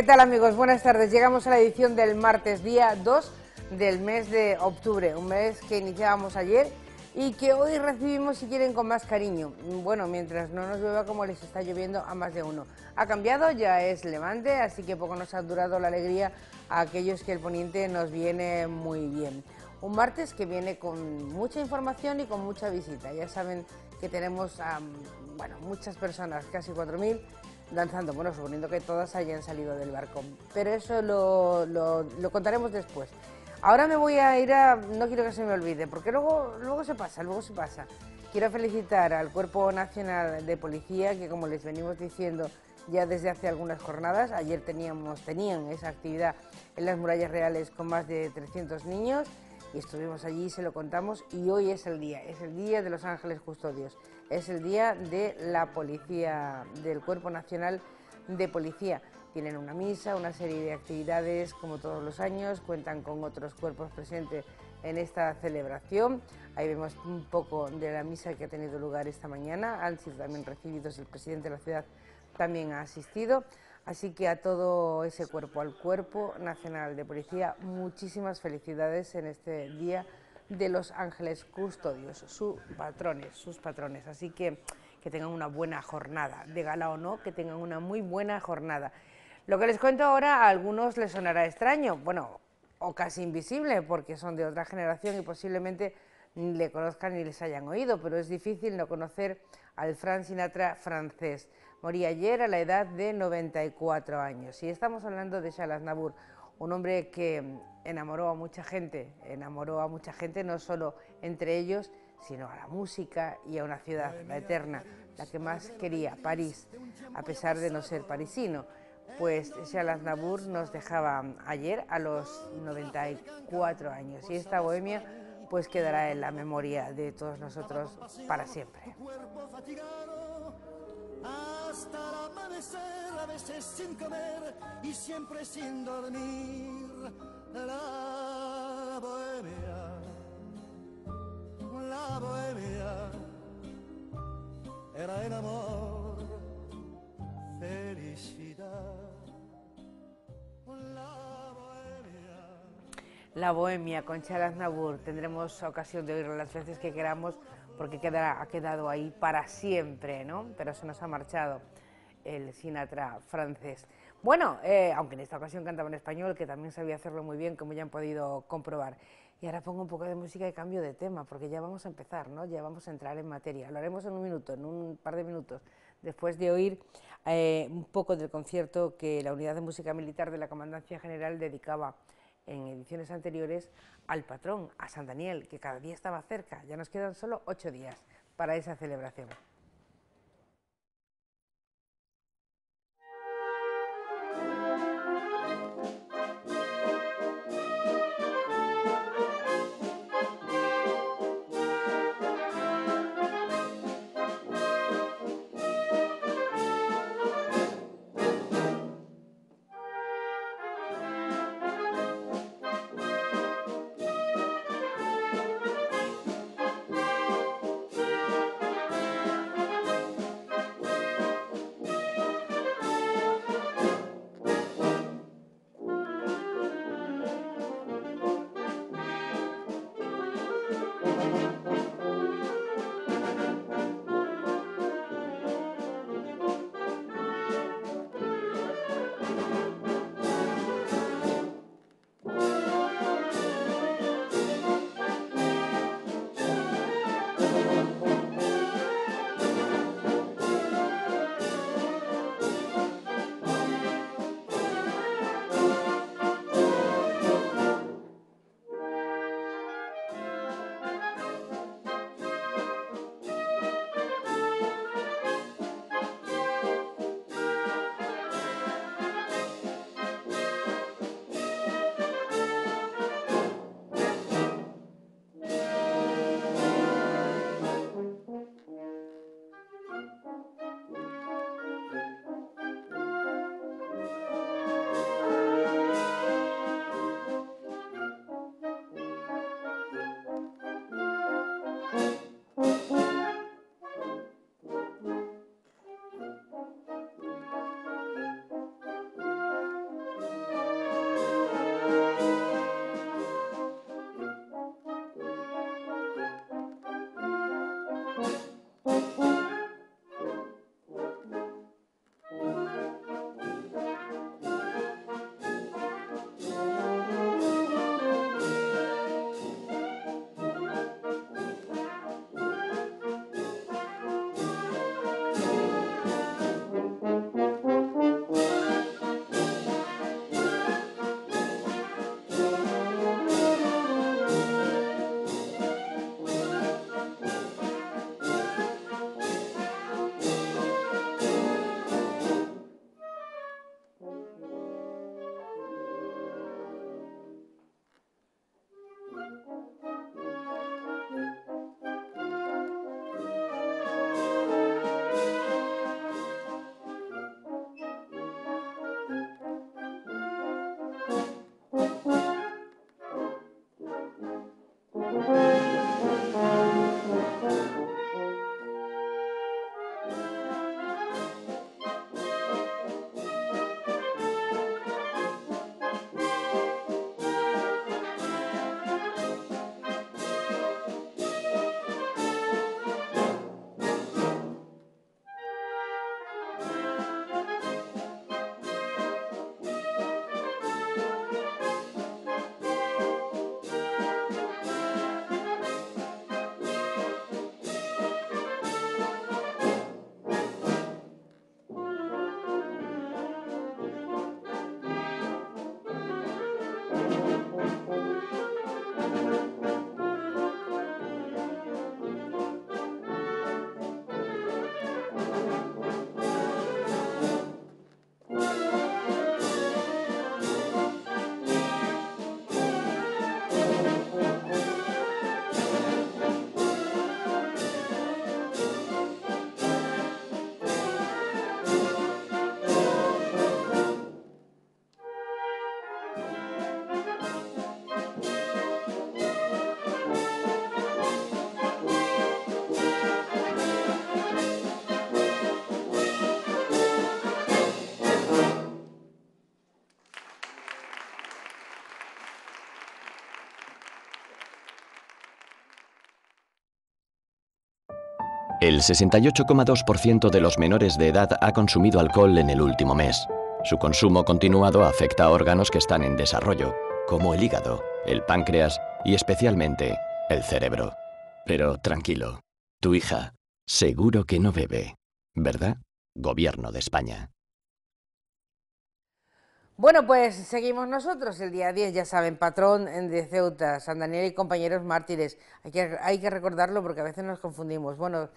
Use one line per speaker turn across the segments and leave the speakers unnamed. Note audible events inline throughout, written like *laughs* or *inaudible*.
¿Qué tal amigos? Buenas tardes. Llegamos a la edición del martes, día 2 del mes de octubre, un mes que iniciábamos ayer y que hoy recibimos, si quieren, con más cariño. Bueno, mientras no nos llueva como les está lloviendo a más de uno. Ha cambiado, ya es levante, así que poco nos ha durado la alegría a aquellos que el poniente nos viene muy bien. Un martes que viene con mucha información y con mucha visita. Ya saben que tenemos a bueno, muchas personas, casi 4.000 danzando, bueno, suponiendo que todas hayan salido del barco. Pero eso lo, lo, contaremos después. Ahora me voy a ir a... No quiero que se me olvide, porque luego, luego se pasa, luego se pasa. Quiero felicitar al Cuerpo Nacional de Policía, que como les venimos diciendo ya desde hace algunas jornadas, ayer teníamos, tenían esa actividad en las murallas reales con más de 300 niños y estuvimos allí, se lo contamos y hoy es el día, es el día de los ángeles custodios, es el día de la policía, del Cuerpo Nacional de Policía. Tienen una misa, una serie de actividades como todos los años, cuentan con otros cuerpos presentes en esta celebración. Ahí vemos un poco de la misa que ha tenido lugar esta mañana, han sido también recibidos, el presidente de la ciudad también ha asistido. Así que a todo ese cuerpo, al Cuerpo Nacional de Policía, muchísimas felicidades en este Día de los Ángeles Custodios, sus patrones, sus patrones. Así que que tengan una buena jornada, de gala o no, que tengan una muy buena jornada. Lo que les cuento ahora a algunos les sonará extraño, bueno, o casi invisible, porque son de otra generación y posiblemente le conozcan ni les hayan oído, pero es difícil no conocer al Frank Sinatra francés. Moría ayer a la edad de 94 años. Y estamos hablando de Shalas Nabur, un hombre que enamoró a mucha gente, enamoró a mucha gente no solo entre ellos, sino a la música y a una ciudad, la eterna, la que más quería, París, a pesar de no ser parisino. Pues Shalas Nabur nos dejaba ayer a los 94 años y esta bohemia pues quedará en la memoria de todos nosotros para siempre hasta el amanecer, a veces sin comer y siempre sin dormir. La bohemia, la bohemia, era el amor, felicidad. La bohemia. Con Charles Nabur, tendremos ocasión de oírlo las veces que queramos porque ha quedado ahí para siempre, ¿no? Pero se nos ha marchado el Sinatra francés. Bueno, eh, aunque en esta ocasión cantaba en español, que también sabía hacerlo muy bien, como ya han podido comprobar. Y ahora pongo un poco de música y cambio de tema, porque ya vamos a empezar, ¿no? Ya vamos a entrar en materia. Lo haremos en un minuto, en un par de minutos, después de oír eh, un poco del concierto que la Unidad de Música Militar de la Comandancia General dedicaba en ediciones anteriores al patrón, a San Daniel, que cada día estaba cerca. Ya nos quedan solo ocho días para esa celebración.
El 68,2% de los menores de edad ha consumido alcohol en el último mes. Su consumo continuado afecta a órganos que están en desarrollo, como el hígado, el páncreas y especialmente el cerebro. Pero tranquilo, tu hija seguro que no bebe, ¿verdad? Gobierno de España.
Bueno, pues seguimos nosotros el día 10, ya saben, patrón de Ceuta, San Daniel y compañeros mártires. Hay que, hay que recordarlo porque a veces nos confundimos. Bueno,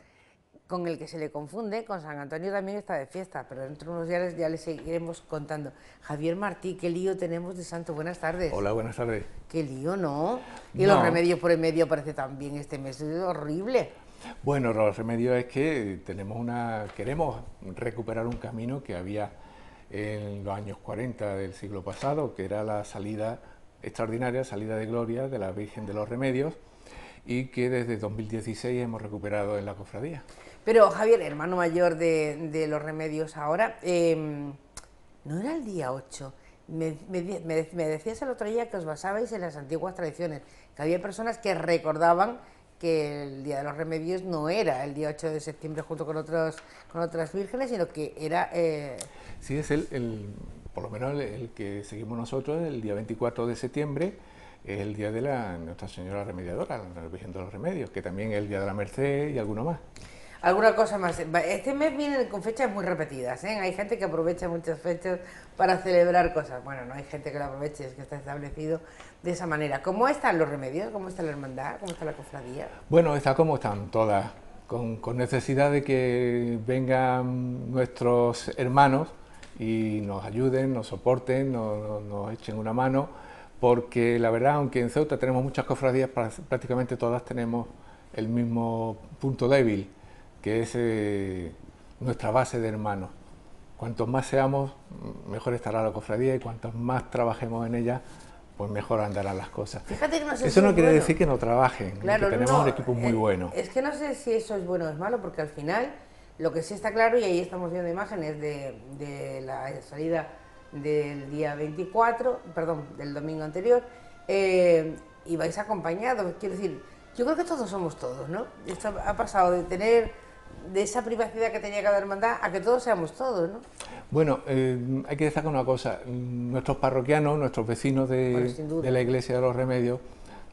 con el que se le confunde, con San Antonio también está de fiesta, pero dentro de unos días ya le seguiremos contando. Javier Martí, qué lío tenemos de santo. Buenas tardes.
Hola, buenas tardes.
Qué lío, ¿no? Y los remedios por el medio parece también este mes, es horrible.
Bueno, los remedios es que tenemos una, queremos recuperar un camino que había en los años 40 del siglo pasado, que era la salida extraordinaria, salida de gloria de la Virgen de los Remedios, y que desde 2016 hemos recuperado en la cofradía.
Pero Javier, hermano mayor de, los remedios ahora, em, ¿no era el día 8? Me, decías el otro día que os basabais en las antiguas tradiciones, que había personas que recordaban que el Día de los Remedios no era el día 8 de septiembre junto con, otros, con otras vírgenes, sino que era...
Eh... Sí, es el, por lo menos el, que seguimos nosotros, el día 24 de septiembre, es el día de la Nuestra Señora Remediadora, la Virgen de los Remedios, que también es el día de la Merced y alguno más.
Alguna cosa más. Este mes viene con fechas muy repetidas. ¿eh? Hay gente que aprovecha muchas fechas para celebrar cosas. Bueno, no hay gente que lo aproveche, es que está establecido de esa manera. ¿Cómo están los remedios? ¿Cómo está la hermandad? ¿Cómo está la cofradía?
Bueno, está como están todas, con, necesidad de que vengan nuestros hermanos y nos ayuden, nos soporten, nos, nos echen una mano, porque la verdad, aunque en Ceuta tenemos muchas cofradías, prácticamente todas tenemos el mismo punto débil que es eh, nuestra base de hermanos. Cuanto más seamos, mejor estará la cofradía y cuanto más trabajemos en ella, pues mejor andarán las cosas. eso no quiere decir que no trabajen, que tenemos un equipo muy
eh,
bueno.
Es que no sé si eso es bueno o es malo, porque al final lo que sí está claro, y ahí estamos viendo imágenes de, la salida del día 24, perdón, del domingo anterior, eh, y vais acompañados, quiero decir, yo creo que todos somos todos, ¿no? Esto ha pasado de tener de esa privacidad que tenía cada hermandad a que todos seamos todos, ¿no?
Bueno, eh, hay que destacar una cosa, nuestros parroquianos, nuestros vecinos de, la Iglesia de los Remedios,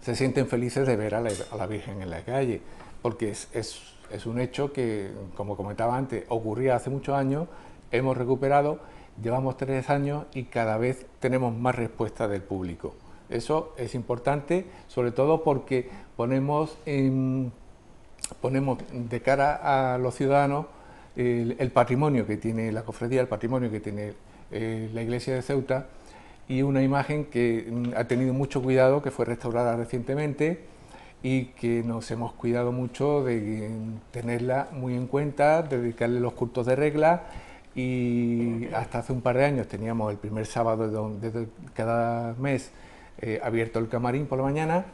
se sienten felices de ver a la, Virgen en la calle, porque es, es, un hecho que, como comentaba antes, ocurría hace muchos años, hemos recuperado, llevamos tres años y cada vez tenemos más respuesta del público. Eso es importante, sobre todo porque ponemos en ponemos de cara a los ciudadanos el, patrimonio que tiene la cofradía, el patrimonio que tiene eh, la iglesia de Ceuta y una imagen que mm, ha tenido mucho cuidado, que fue restaurada recientemente y que nos hemos cuidado mucho de tenerla muy en cuenta, dedicarle los cultos de regla. Y hasta hace un par de años teníamos el primer sábado de, cada mes eh, abierto el camarín por la mañana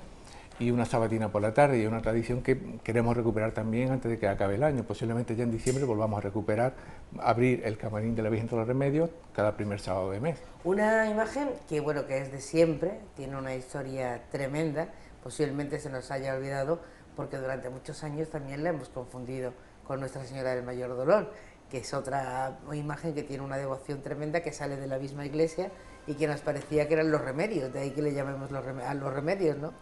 y una sabatina por la tarde, y una tradición que queremos recuperar también antes de que acabe el año. Posiblemente ya en diciembre volvamos a recuperar, abrir el camarín de la Virgen de los Remedios cada primer sábado de mes.
Una imagen que, bueno, que es de siempre, tiene una historia tremenda, posiblemente se nos haya olvidado, porque durante muchos años también la hemos confundido con Nuestra Señora del Mayor Dolor, que es otra imagen que tiene una devoción tremenda que sale de la misma iglesia y que nos parecía que eran los remedios, de ahí que le llamemos los a los remedios, ¿no?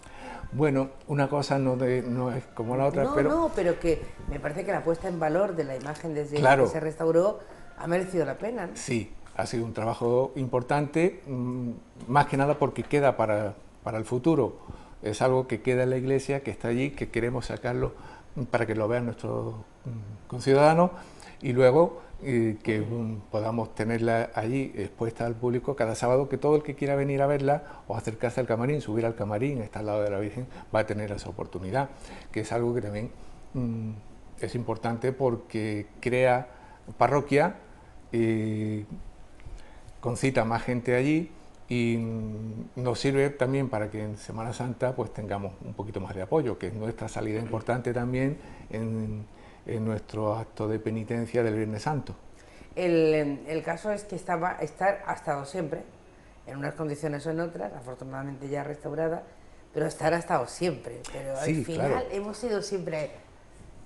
Bueno, una cosa no, no es como la otra,
no,
pero...
No, pero que me parece que la puesta en valor de la imagen desde que se restauró ha merecido la pena.
Sí, ha sido un trabajo importante, mm, más que nada porque queda para, para el futuro. Es algo que queda en la iglesia, que está allí, que queremos sacarlo para que lo vean nuestros mm, conciudadanos y luego que mm, podamos tenerla allí expuesta al público cada sábado, que todo el que quiera venir a verla o acercarse al camarín, subir al camarín, estar al lado de la Virgen, va a tener esa oportunidad, que es algo que también mm, es importante porque crea parroquia, y concita más gente allí y mm, nos sirve también para que en Semana Santa pues tengamos un poquito más de apoyo, que es nuestra salida importante también en en nuestro acto de penitencia del Viernes Santo.
El, caso es que estaba, estar, ha estado siempre, en unas condiciones o en otras, afortunadamente ya restaurada, pero estar ha estado siempre. Pero al final hemos sido siempre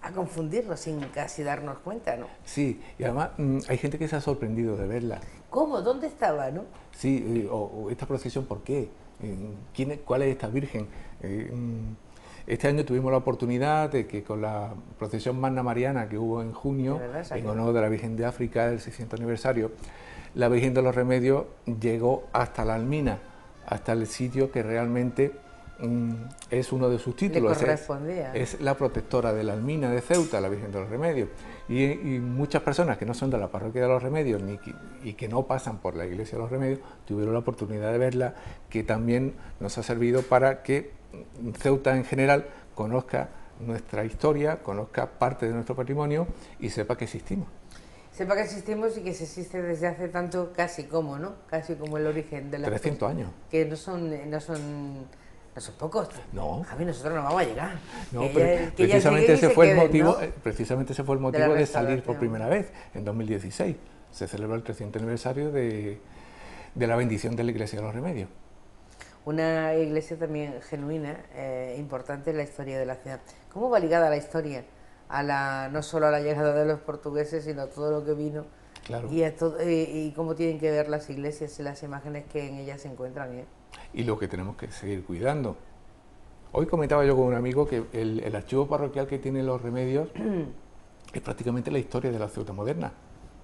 a confundirlo sin casi darnos cuenta, ¿no?
Sí, y además mm, hay gente que se ha sorprendido de verla.
¿Cómo? ¿Dónde estaba, no?
Sí, eh, o, esta procesión, ¿por qué? Eh, ¿Quién ¿Cuál es esta Virgen? Eh, mm, este año tuvimos la oportunidad de que con la procesión Magna Mariana que hubo en junio, en honor de la Virgen de África, el 600 aniversario, la Virgen de los Remedios llegó hasta la Almina, hasta el sitio que realmente mm, es uno de sus títulos. Es, la protectora de la Almina de Ceuta, la Virgen de los Remedios. Y, muchas personas que no son de la parroquia de los Remedios ni y que no pasan por la iglesia de los Remedios tuvieron la oportunidad de verla, que también nos ha servido para que Ceuta en general conozca nuestra historia, conozca parte de nuestro patrimonio y sepa que existimos.
Sepa que existimos y que se existe desde hace tanto, casi como, ¿no? Casi como el origen de la...
300 años.
Que no son, no son, no son pocos.
No.
A mí nosotros no vamos a llegar.
No, pero precisamente, ese fue el motivo, eh, precisamente ese fue el motivo de, salir por primera vez, en 2016. Se celebró el 300 aniversario de, de la bendición de la Iglesia de los Remedios
una iglesia también genuina, eh, importante en la historia de la ciudad. ¿Cómo va ligada la historia? A la, no solo a la llegada de los portugueses, sino a todo lo que vino y, y, cómo tienen que ver las iglesias y las imágenes que en ellas se encuentran. ¿eh?
Y lo que tenemos que seguir cuidando. Hoy comentaba yo con un amigo que el, el archivo parroquial que tiene los remedios *clears throat* es prácticamente la historia de la ciudad moderna.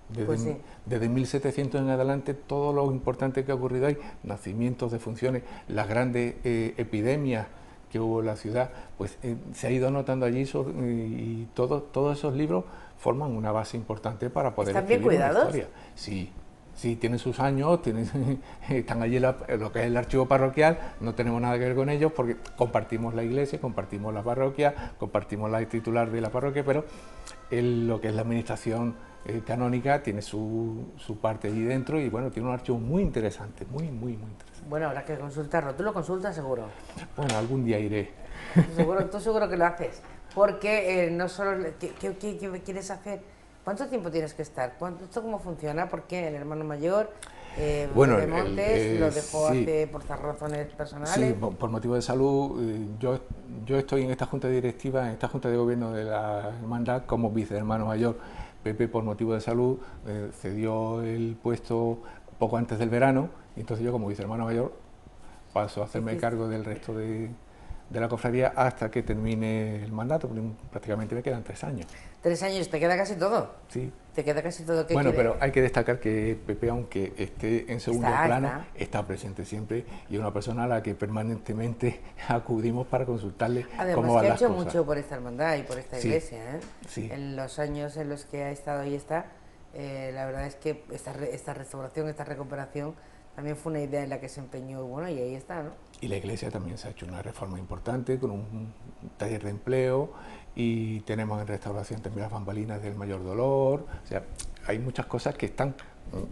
Desde, 1700 pues en adelante, todo lo importante que ha ocurrido ahí, nacimientos de funciones, las grandes eh, epidemias que hubo en la ciudad, pues eh, se ha ido anotando allí y todos esos libros forman una base importante para poder
¿Están bien cuidados? historia.
Sí, sí, tienen sus años, tienen, *laughs* están allí lo que es el archivo parroquial, no tenemos nada que ver con ellos porque compartimos la iglesia, compartimos la parroquia, compartimos la titular de la parroquia, pero lo que es la administración eh, canónica tiene su, su, parte allí dentro y bueno, tiene un archivo muy interesante, muy, muy, muy interesante.
Bueno, habrá que consultarlo. ¿Tú lo consultas seguro?
Bueno, algún día iré. *laughs*
Seguro, tú seguro que lo haces. Porque eh, no solo... ¿qué, qué, quieres hacer? ¿Cuánto tiempo tienes que estar? ¿Cuánto, ¿Esto cómo funciona? Porque el hermano mayor... Eh, bueno, de Montes lo dejó hace por razones personales.
Sí, por, motivo de salud. yo, yo estoy en esta junta directiva, en esta junta de gobierno de la hermandad como vicehermano mayor Pepe, por motivo de salud, eh, cedió el puesto poco antes del verano, y entonces yo, como vicehermano mayor, paso a hacerme cargo del resto de, de la cofradía hasta que termine el mandato, porque prácticamente me quedan tres años.
Tres años, ¿te queda casi todo?
Sí.
¿Te queda casi todo?
bueno, pero hay que destacar que Pepe, aunque esté en segundo plano, está. presente siempre y es una persona a la que permanentemente *laughs* acudimos para consultarle cómo van
que
ha
hecho mucho por esta hermandad y por esta iglesia. ¿eh? Sí. En los años en los que ha estado y está, eh, la verdad es que esta, esta restauración, esta recuperación, también fue una idea en la que se empeñó bueno, y ahí está, ¿no?
Y la iglesia también se ha hecho una reforma importante con un taller de empleo y tenemos en restauración también las bambalinas del mayor dolor. O sea, hay muchas cosas que están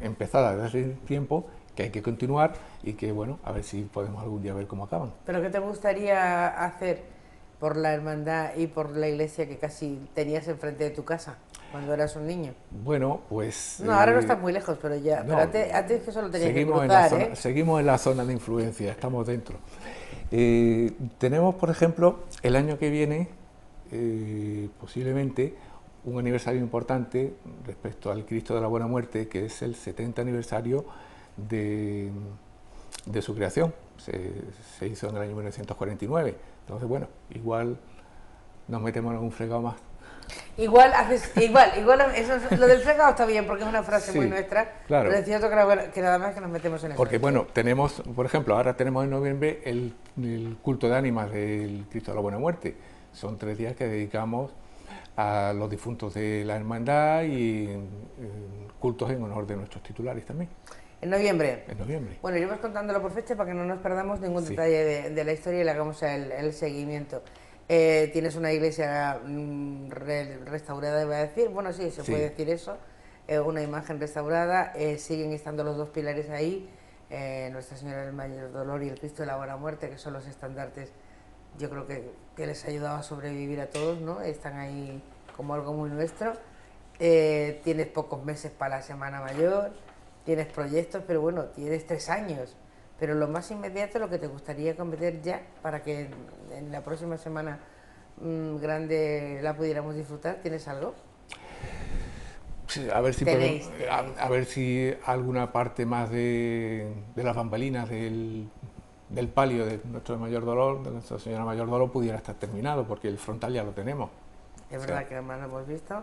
empezadas desde hace tiempo que hay que continuar y que, bueno, a ver si podemos algún día ver cómo acaban.
¿Pero qué te gustaría hacer por la hermandad y por la iglesia que casi tenías enfrente de tu casa cuando eras un niño?
Bueno, pues...
No, ahora no eh, estás muy lejos, pero ya... pero antes, que solo tenías que cruzar,
¿eh? Seguimos en la zona de influencia, estamos dentro. Eh, tenemos, por ejemplo, el año que viene, eh, posiblemente, un aniversario importante respecto al Cristo de la Buena Muerte, que es el 70 aniversario de, su creación. Se, hizo en el año 1949. Entonces, bueno, igual nos metemos en un fregado más.
Igual, igual, igual eso, lo del fregado está bien porque es una frase muy nuestra, claro. pero es cierto que, nada más que nos metemos en eso.
Porque bueno, tenemos, por ejemplo, ahora tenemos en noviembre el, culto de ánimas del Cristo de la Buena Muerte. Son tres días que dedicamos a los difuntos de la hermandad y cultos en honor de nuestros titulares también.
¿En noviembre?
En noviembre.
Bueno, iremos contándolo por fecha para que no nos perdamos ningún detalle de, la historia y le hagamos el seguimiento. Eh, tienes una iglesia mm, restaurada, iba a decir, bueno, sí, se puede decir eso, eh, una imagen restaurada, eh, siguen estando los dos pilares ahí, Nuestra Señora del Mayor Dolor y el Cristo de la Buena Muerte, que son los estandartes, yo creo que, que les ayudaba a sobrevivir a todos, ¿no? Están ahí como algo muy nuestro. tienes pocos meses para la Semana Mayor, tienes proyectos, pero bueno, tienes tres años pero lo más inmediato, lo que te gustaría cometer ya para que en la próxima semana mm, grande la pudiéramos disfrutar? ¿Tienes algo?
a ver si a, ver si alguna parte más de, las bambalinas del, del, palio de nuestro mayor dolor, de nuestra señora mayor dolor, pudiera estar terminado, porque el frontal ya lo tenemos.
Es verdad que además lo hemos visto.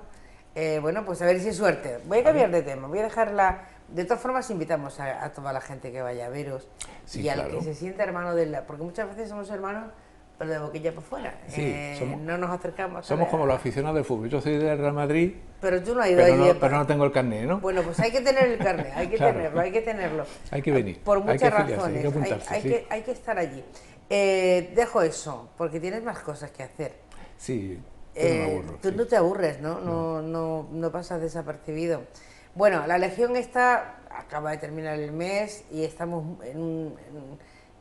Eh, bueno, pues a ver si es suerte. Voy a cambiar de tema, voy a dejarla... De todas formas, invitamos a, toda la gente que vaya a veros y al que se sienta hermano de la... Porque muchas veces somos hermanos pero de boquilla por fuera. Eh, no nos acercamos.
Somos como los aficionados del fútbol. Yo soy del Real Madrid.
Pero tú no has ido
pero No, pero no tengo el carnet, ¿no?
Bueno, pues hay que tener el carnet, hay que *laughs* tenerlo, hay que tenerlo.
Hay que venir.
Por muchas razones. Hay que, hay, que, estar allí. Eh, dejo eso, porque tienes más cosas que hacer.
Sí.
Eh, tú no te aburres, ¿no? No, no, no pasas desapercibido. Bueno, la Legión está, acaba de terminar el mes y estamos en un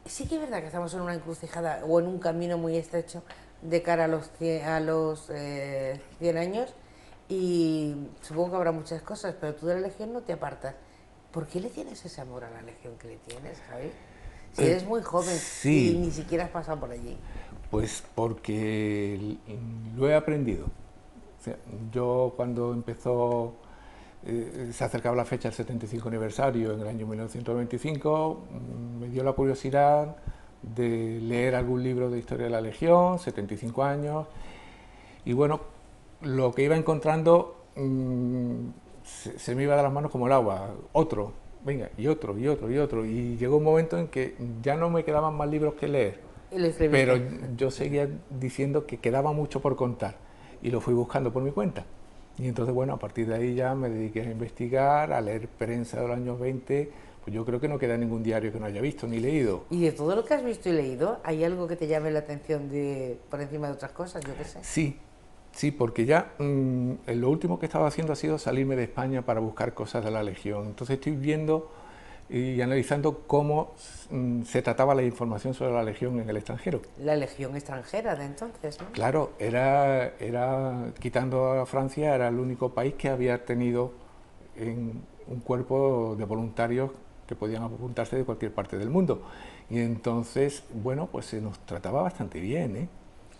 sí que es verdad que estamos en una encrucijada o en un camino muy estrecho de cara a los 100, a los, 100 eh, años y supongo que habrá muchas cosas, pero tú de la Legión no te apartas. ¿Por qué le tienes ese amor a la Legión que le tienes, Javi? Si eres muy joven y ni siquiera has pasado por allí.
Pues porque lo he aprendido. yo cuando empezó eh, se acercaba la fecha del 75 aniversario en el año 1925, mm, me dio la curiosidad de leer algún libro de historia de la Legión, 75 años, y bueno, lo que iba encontrando mm, se, me iba de las manos como el agua, otro, venga, y otro, y otro, y otro, y llegó un momento en que ya no me quedaban más libros que leer, pero yo seguía diciendo que quedaba mucho por contar, y lo fui buscando por mi cuenta. Y entonces, bueno, a partir de ahí ya me dediqué a investigar, a leer prensa de los años 20, pues yo creo que no queda ningún diario que no haya visto ni leído.
¿Y de todo lo que has visto y leído, hay algo que te llame la atención de, por encima de otras cosas, yo qué sé?
Sí, sí, porque ya mm, lo último que estaba haciendo ha sido salirme de España para buscar cosas de la Legión. Entonces estoy viendo y analizando cómo mm, se trataba la información sobre la Legión en el extranjero.
La Legión extranjera de entonces, ¿no?
Claro, era, era quitando a Francia, era el único país que había tenido en un cuerpo de voluntarios que podían apuntarse de cualquier parte del mundo. Y entonces, bueno, pues se nos trataba bastante bien, ¿eh?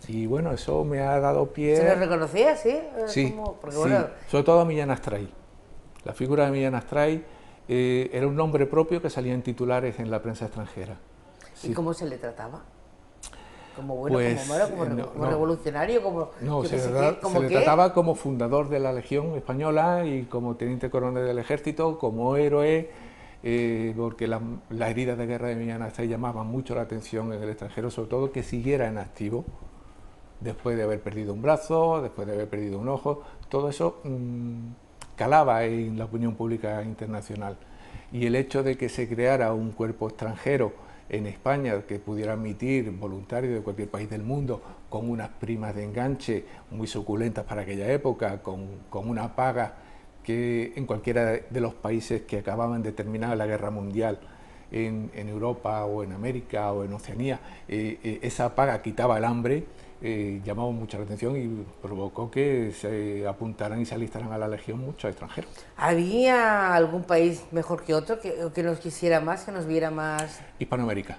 Y bueno, eso me ha dado pie...
¿Se lo reconocía, sí?
Sí, sobre todo a Millán Astray. La figura de Millán Astray eh, era un nombre propio que salía en titulares en la prensa extranjera.
¿Y cómo se le trataba? ¿Como bueno, como pues, malo, como, eh, revolucionario? Como,
no, se, le trataba como fundador de la Legión Española y como teniente coronel del ejército, como héroe, eh, porque las heridas de guerra de Millán hasta llamaban mucho la atención en el extranjero, sobre todo que siguiera en activo, después de haber perdido un brazo, después de haber perdido un ojo, todo eso... Mm, calaba en la opinión pública internacional. Y el hecho de que se creara un cuerpo extranjero en España que pudiera admitir voluntarios de cualquier país del mundo con unas primas de enganche muy suculentas para aquella época, con, una paga que en cualquiera de los países que acababan de terminar la guerra mundial en, Europa o en América o en Oceanía, eh, eh, esa paga quitaba el hambre eh, llamó mucha la atención y provocó que se apuntaran y se alistaran a la Legión muchos extranjeros.
¿Había algún país mejor que otro, que, que nos quisiera más, que nos viera más?
Hispanoamérica.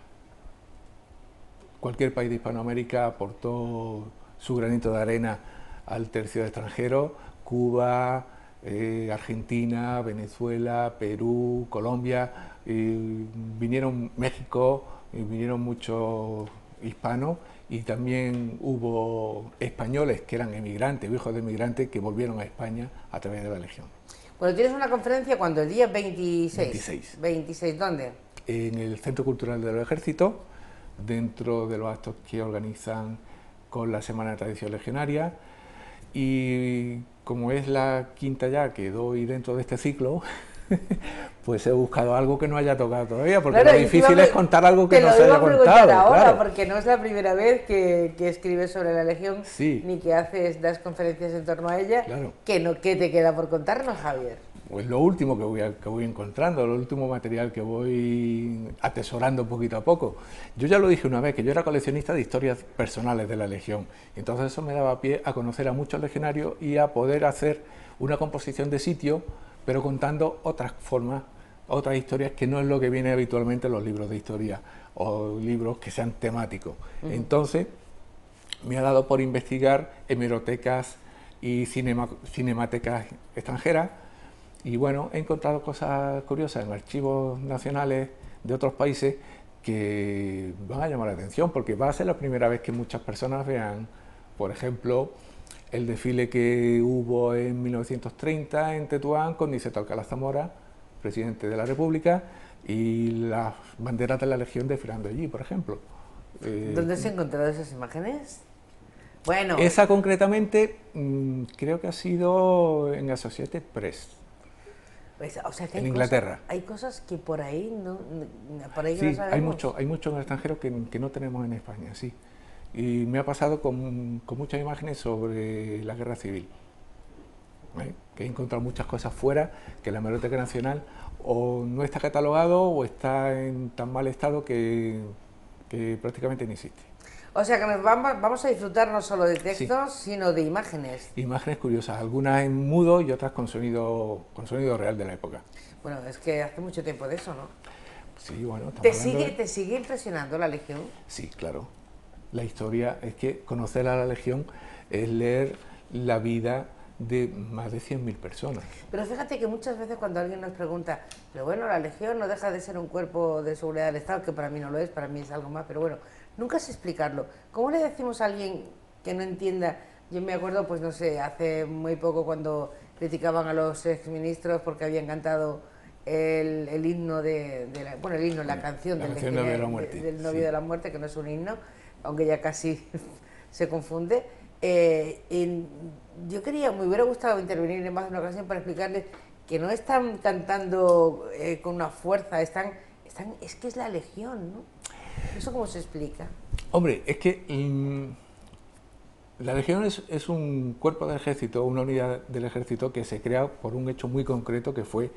Cualquier país de Hispanoamérica aportó su granito de arena al tercio de extranjeros. Cuba, eh, Argentina, Venezuela, Perú, Colombia, vinieron México, vinieron muchos hispanos y también hubo españoles que eran emigrantes hijos de emigrantes que volvieron a España a través de la Legión.
Bueno, tienes una conferencia cuando el día 26.
26.
26, ¿dónde?
En el Centro Cultural del Ejército, dentro de los actos que organizan con la Semana de Tradición Legionaria. Y como es la quinta ya que doy dentro de este ciclo, *laughs* pues he buscado algo que no haya tocado todavía, porque lo difícil es contar algo que no se haya contado.
ahora, porque no es la primera vez que, escribes sobre la Legión, ni que haces, das conferencias en torno a ella. ¿Qué, no, ¿Qué te queda por contarnos, Javier?
Pues lo último que voy, que voy encontrando, lo último material que voy atesorando poquito a poco. Yo ya lo dije una vez, que yo era coleccionista de historias personales de la Legión. Entonces eso me daba pie a conocer a muchos legionarios y a poder hacer una composición de sitio pero contando otras formas, otras historias que no es lo que viene habitualmente en los libros de historia o libros que sean temáticos. Entonces, me ha dado por investigar hemerotecas y cinematecas extranjeras y bueno, he encontrado cosas curiosas en archivos nacionales de otros países que van a llamar la atención porque va a ser la primera vez que muchas personas vean, por ejemplo, el desfile que hubo en 1930 en Tetuán con Niceto Alcalá Zamora, presidente de la República, y las banderas de la Legión desfilando allí, por ejemplo.
Eh, ¿Dónde se han encontrado esas imágenes? Bueno.
Esa concretamente mm, creo que ha sido en Associated Press.
Pues, o sea
en Inglaterra.
hay cosas que por ahí no, por ahí
sí, hay mucho, hay mucho en el extranjero que, que, no tenemos en España, sí. Y me ha pasado con, con muchas imágenes sobre la guerra civil. ¿eh? Que he encontrado muchas cosas fuera que la Hemeroteca Nacional o no está catalogado o está en tan mal estado que, que prácticamente no existe.
O sea que nos vamos, vamos a disfrutar no solo de textos, sino de imágenes.
Imágenes curiosas, algunas en mudo y otras con sonido, con sonido real de la época.
Bueno, es que hace mucho tiempo de eso, ¿no?
Sí, bueno.
¿Te sigue, ¿Te sigue impresionando la Legión?
Sí, claro. La historia es que conocer a la Legión es leer la vida de más de 100.000 personas.
Pero fíjate que muchas veces cuando alguien nos pregunta, pero bueno, la Legión no deja de ser un cuerpo de seguridad del Estado, que para mí no lo es, para mí es algo más, pero bueno, Nunca sé explicarlo. ¿Cómo le decimos a alguien que no entienda? Yo me acuerdo, pues no sé, hace muy poco cuando criticaban a los exministros porque habían cantado el, himno de, la, bueno, el himno, la canción, del, novio de la muerte, que no es un himno, aunque ya casi *laughs* se confunde. Eh, yo quería, me hubiera gustado intervenir en más de una ocasión para explicarles que no están cantando eh, con una fuerza, están, están, es que es la legión, ¿no? ¿Eso cómo se explica?
Hombre, es que mm, la Legión es, un cuerpo del ejército, una unidad del ejército que se crea por un hecho muy concreto que fue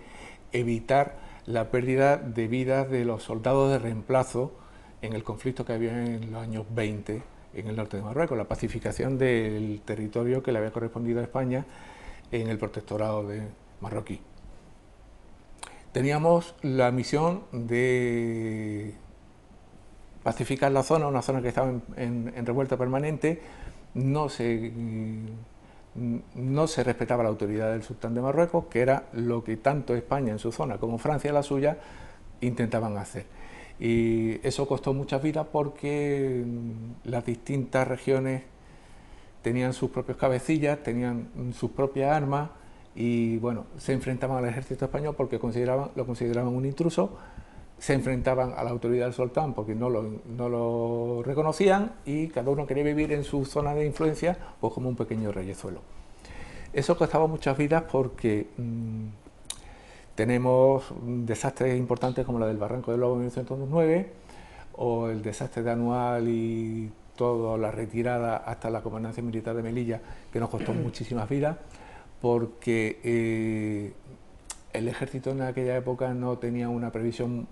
evitar la pérdida de vidas de los soldados de reemplazo en el conflicto que había en los años 20 en el norte de Marruecos, la pacificación del territorio que le había correspondido a España en el protectorado de marroquí. Teníamos la misión de pacificar la zona, una zona que estaba en, revuelta permanente, no se, no se respetaba la autoridad del sultán de Marruecos, que era lo que tanto España en su zona como Francia en la suya intentaban hacer. Y eso costó muchas vidas porque las distintas regiones tenían sus propias cabecillas, tenían sus propias armas y bueno, se enfrentaban al ejército español porque lo consideraban un intruso se enfrentaban a la autoridad del sultán porque no lo, no lo, reconocían y cada uno quería vivir en su zona de influencia pues como un pequeño reyezuelo. Eso costaba muchas vidas porque mm, tenemos desastres importantes como la del Barranco del Lobo en 1909 o el desastre de Anual y toda la retirada hasta la comandancia militar de Melilla que nos costó *clears throat* muchísimas vidas porque eh, el ejército en aquella época no tenía una previsión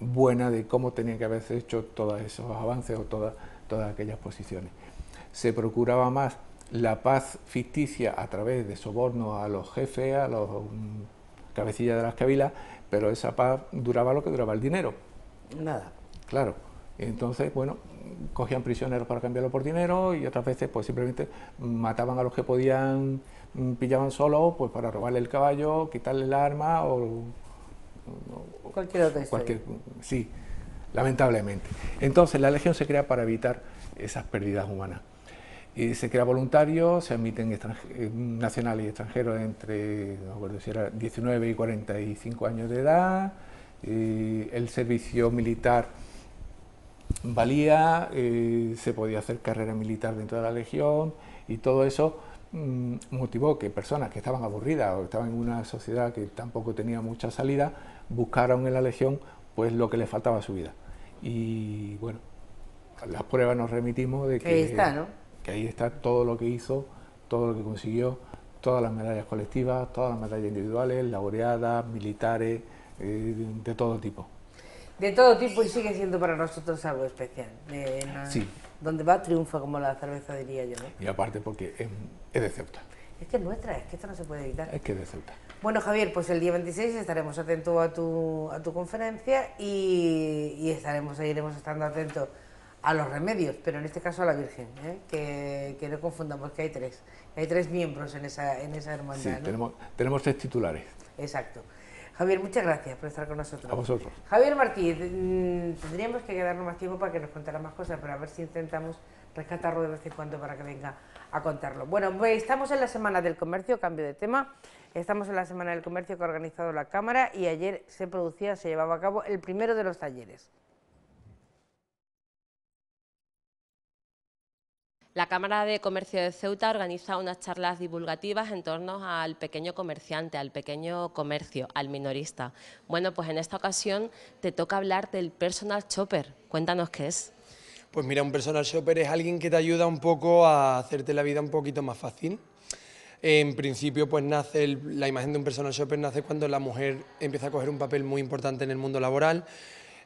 buena de cómo tenía que haberse hecho todos esos avances o todas, todas aquellas posiciones. Se procuraba más la paz ficticia a través de sobornos a los jefes, a los cabecillas de las cabilas, pero esa paz duraba lo que duraba el dinero.
Nada.
Claro. Entonces, bueno, cogían prisioneros para cambiarlo por dinero y otras veces pues simplemente mataban a los que podían, mm, pillaban solo pues para robarle el caballo, quitarle el arma o
Cualquier otra
sí, lamentablemente. Entonces la Legión se crea para evitar esas pérdidas humanas. Y se crea voluntario, se admiten eh, nacionales y extranjeros entre, no recuerdo si era 19 y 45 años de edad, el servicio militar valía, eh, se podía hacer carrera militar dentro de la Legión y todo eso mm, motivó que personas que estaban aburridas o estaban en una sociedad que tampoco tenía mucha salida, buscaron en la Legión pues lo que le faltaba a su vida. Y bueno, las pruebas nos remitimos de que,
ahí está, ¿no?
Que ahí está todo lo que hizo, todo lo que consiguió, todas las medallas colectivas, todas las medallas individuales, laureadas, militares, eh, de todo tipo.
De todo tipo y sigue siendo para nosotros algo especial.
sí.
Donde va triunfa como la cerveza diría yo.
Y aparte porque es, es de Ceuta.
Es que es nuestra, es que esto no se puede evitar.
Es que es de Ceuta.
Bueno, Javier, pues el día 26 estaremos atentos a tu, a tu conferencia y, y estaremos, seguiremos estando atentos a los remedios, pero en este caso a la Virgen, ¿eh? que, no confundamos que hay tres, hay tres miembros en esa, en esa hermandad.
Sí, tenemos, tenemos tres titulares.
Exacto. Javier, muchas gracias por estar con nosotros.
A vosotros.
Javier Martí, mm, tendríamos que quedarnos más tiempo para que nos contara más cosas, pero a ver si intentamos rescatarlo de vez en cuando para que venga a contarlo. Bueno, pues estamos en la Semana del Comercio, cambio de tema. Estamos en la Semana del Comercio que ha organizado la Cámara y ayer se producía, se llevaba a cabo el primero de los talleres.
La Cámara de Comercio de Ceuta organiza unas charlas divulgativas en torno al pequeño comerciante, al pequeño comercio, al minorista. Bueno, pues en esta ocasión te toca hablar del personal shopper. Cuéntanos qué es.
Pues mira, un personal shopper es alguien que te ayuda un poco a hacerte la vida un poquito más fácil. En principio, pues nace la imagen de un personal shopper nace cuando la mujer empieza a coger un papel muy importante en el mundo laboral.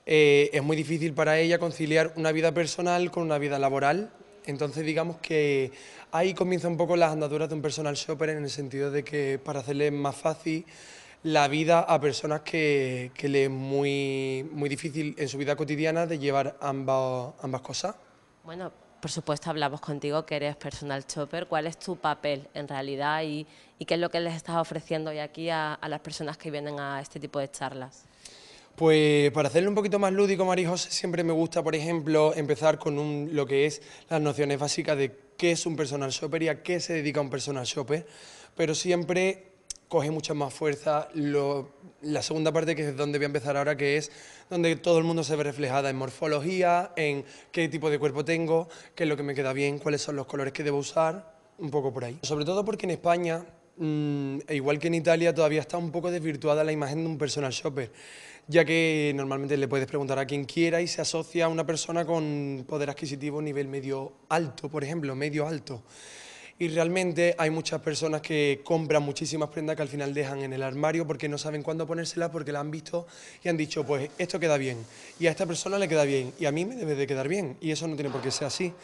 Eh, es muy difícil para ella conciliar una vida personal con una vida laboral entonces digamos que ahí comienza un poco las andaduras de un personal shopper en el sentido de que para hacerle más fácil la vida a personas que, le es muy, muy difícil en su vida cotidiana de llevar ambas, ambas cosas.
Bueno, por supuesto hablamos contigo que eres personal shopper. ¿Cuál es tu papel en realidad y, qué es lo que les estás ofreciendo hoy aquí a las personas que vienen a este tipo de charlas?
Pues para hacerlo un poquito más lúdico, María siempre me gusta, por ejemplo, empezar con lo que es las nociones básicas de qué es un personal shopper y a qué se dedica un personal shopper, pero siempre coge mucha más fuerza la segunda parte, que es donde voy a empezar ahora, que es donde todo el mundo se ve reflejada en morfología, en qué tipo de cuerpo tengo, qué es lo que me queda bien, cuáles son los colores que debo usar, un poco por ahí. Sobre todo porque en España, mm, e igual que en Italia, todavía está un poco desvirtuada la imagen de un personal shopper ya que normalmente le puedes preguntar a quien quiera y se asocia a una persona con poder adquisitivo nivel medio alto, por ejemplo, medio alto. Y realmente hay muchas personas que compran muchísimas prendas que al final dejan en el armario porque no saben cuándo ponérselas, porque la han visto y han dicho, pues esto queda bien, y a esta persona le queda bien, y a mí me debe de quedar bien, y eso no tiene por qué ser así.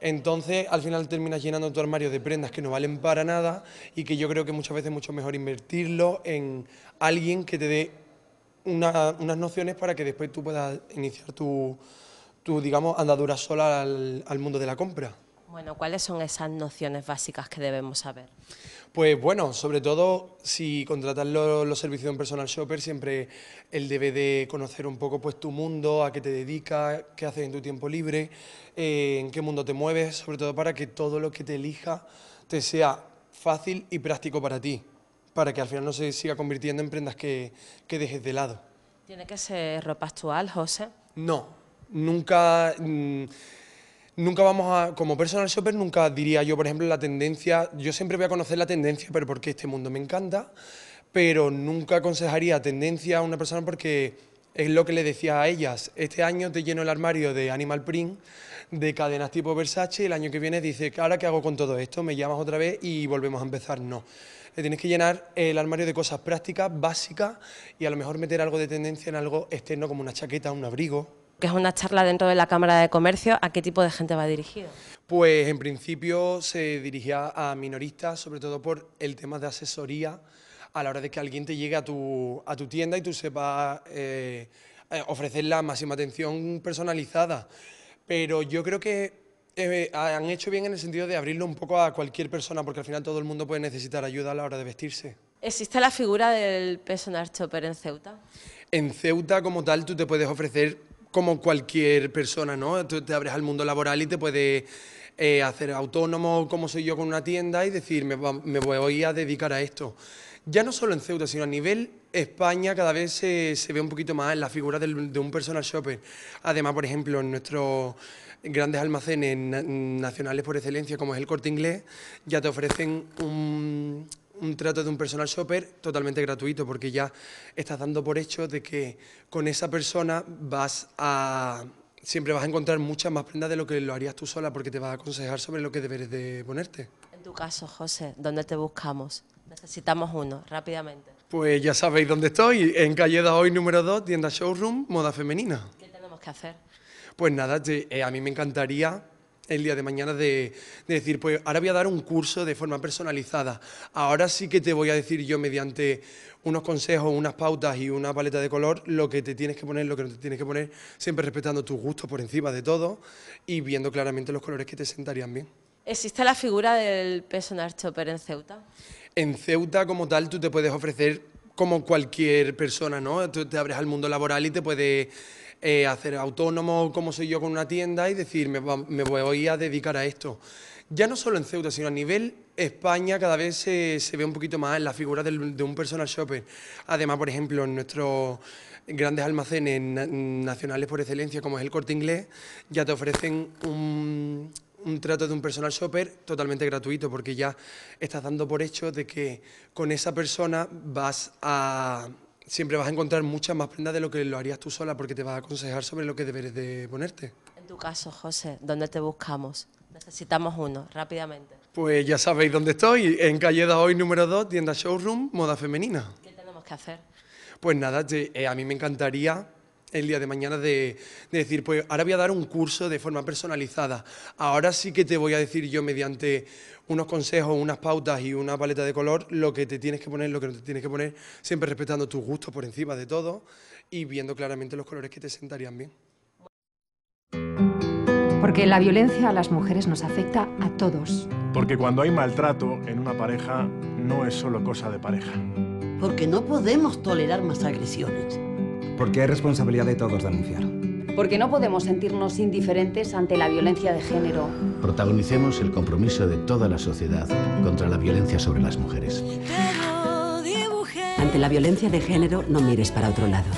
Entonces, al final terminas llenando tu armario de prendas que no valen para nada y que yo creo que muchas veces es mucho mejor invertirlo en alguien que te dé unas nociones para que después tú puedas iniciar tu, digamos, andadura sola al, mundo de la compra.
Bueno, ¿cuáles son esas nociones básicas que debemos saber?
Pues bueno, sobre todo si contratas los, servicios de un personal shopper, siempre él debe de conocer un poco pues tu mundo, a qué te dedicas, qué haces en tu tiempo libre, eh, en qué mundo te mueves, sobre todo para que todo lo que te elija te sea fácil y práctico para ti para que al final no se siga convirtiendo en prendas que, dejes de lado.
¿Tiene que ser ropa actual, José?
No, nunca... Mm, nunca vamos a, como personal shopper, nunca diría yo, por ejemplo, la tendencia, yo siempre voy a conocer la tendencia, pero porque este mundo me encanta, pero nunca aconsejaría tendencia a una persona porque es lo que le decía a ellas, este año te lleno el armario de Animal Print, de cadenas tipo Versace, el año que viene dice, ¿ahora qué hago con todo esto? ¿Me llamas otra vez y volvemos a empezar? No le tienes que llenar el armario de cosas prácticas, básicas y a lo mejor meter algo de tendencia en algo externo como una chaqueta, un abrigo.
Que es una charla dentro de la Cámara de Comercio, ¿a qué tipo de gente va dirigido?
Pues en principio se dirigía a minoristas, sobre todo por el tema de asesoría a la hora de que alguien te llegue a tu, a tu tienda y tú sepas eh, eh, ofrecer la máxima atención personalizada. Pero yo creo que eh, han hecho bien en el sentido de abrirlo un poco a cualquier persona, porque al final todo el mundo puede necesitar ayuda a la hora de vestirse.
¿Existe la figura del personal shopper en Ceuta?
En Ceuta, como tal, tú te puedes ofrecer como cualquier persona, ¿no? Tú te abres al mundo laboral y te puedes eh, hacer autónomo, como soy yo con una tienda, y decir, me, voy a dedicar a esto. Ya no solo en Ceuta, sino a nivel España cada vez se, ve un poquito más en la figura de un personal shopper. Además, por ejemplo, en nuestro grandes almacenes nacionales por excelencia como es el Corte Inglés ya te ofrecen un, trato de un personal shopper totalmente gratuito porque ya estás dando por hecho de que con esa persona vas a siempre vas a encontrar muchas más prendas de lo que lo harías tú sola porque te va a aconsejar sobre lo que deberes de ponerte.
En tu caso, José, ¿dónde te buscamos? Necesitamos uno, rápidamente.
Pues ya sabéis dónde estoy, en calle de hoy número 2, tienda showroom, moda femenina.
¿Qué tenemos que hacer?
Pues nada, eh, a mí me encantaría el día de mañana de, decir, pues ahora voy a dar un curso de forma personalizada, ahora sí que te voy a decir yo mediante unos consejos, unas pautas y una paleta de color lo que te tienes que poner, lo que no te tienes que poner, siempre respetando tus gustos por encima de todo y viendo claramente los colores que te sentarían bien.
¿Existe la figura del personal shopper en Ceuta?
En Ceuta como tal tú te puedes ofrecer como cualquier persona, ¿no? Tú te abres al mundo laboral y te puedes eh, hacer autónomo como soy yo con una tienda y decir, me, voy a dedicar a esto. Ya no solo en Ceuta, sino a nivel España cada vez se, ve un poquito más en la figura de un personal shopper. Además, por ejemplo, en nuestros grandes almacenes nacionales por excelencia, como es el Corte Inglés, ya te ofrecen un, un trato de un personal shopper totalmente gratuito, porque ya estás dando por hecho de que con esa persona vas a siempre vas a encontrar muchas más prendas de lo que lo harías tú sola porque te vas a aconsejar sobre lo que deberes de ponerte.
En tu caso, José, ¿dónde te buscamos? Necesitamos uno, rápidamente.
Pues ya sabéis dónde estoy, en calle de hoy número 2, tienda showroom, moda femenina.
¿Qué tenemos que hacer?
Pues nada, eh, a mí me encantaría el día de mañana de, decir, pues ahora voy a dar un curso de forma personalizada. Ahora sí que te voy a decir yo mediante unos consejos, unas pautas y una paleta de color lo que te tienes que poner, lo que no te tienes que poner, siempre respetando tus gustos por encima de todo y viendo claramente los colores que te sentarían bien.
Porque la violencia a las mujeres nos afecta a todos.
Porque cuando hay maltrato en una pareja no es solo cosa de pareja.
Porque no podemos tolerar más agresiones
porque es responsabilidad de todos denunciar.
Porque no podemos sentirnos indiferentes ante la violencia de género.
Protagonicemos el compromiso de toda la sociedad contra la violencia sobre las mujeres.
Ante la violencia de género no mires para otro lado.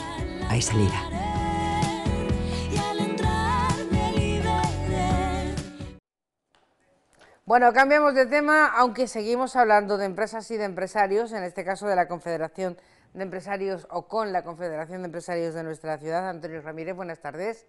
Hay salida.
Bueno, cambiamos de tema, aunque seguimos hablando de empresas y de empresarios, en este caso de la Confederación de Empresarios o con la Confederación de Empresarios de nuestra ciudad. Antonio Ramírez, buenas tardes.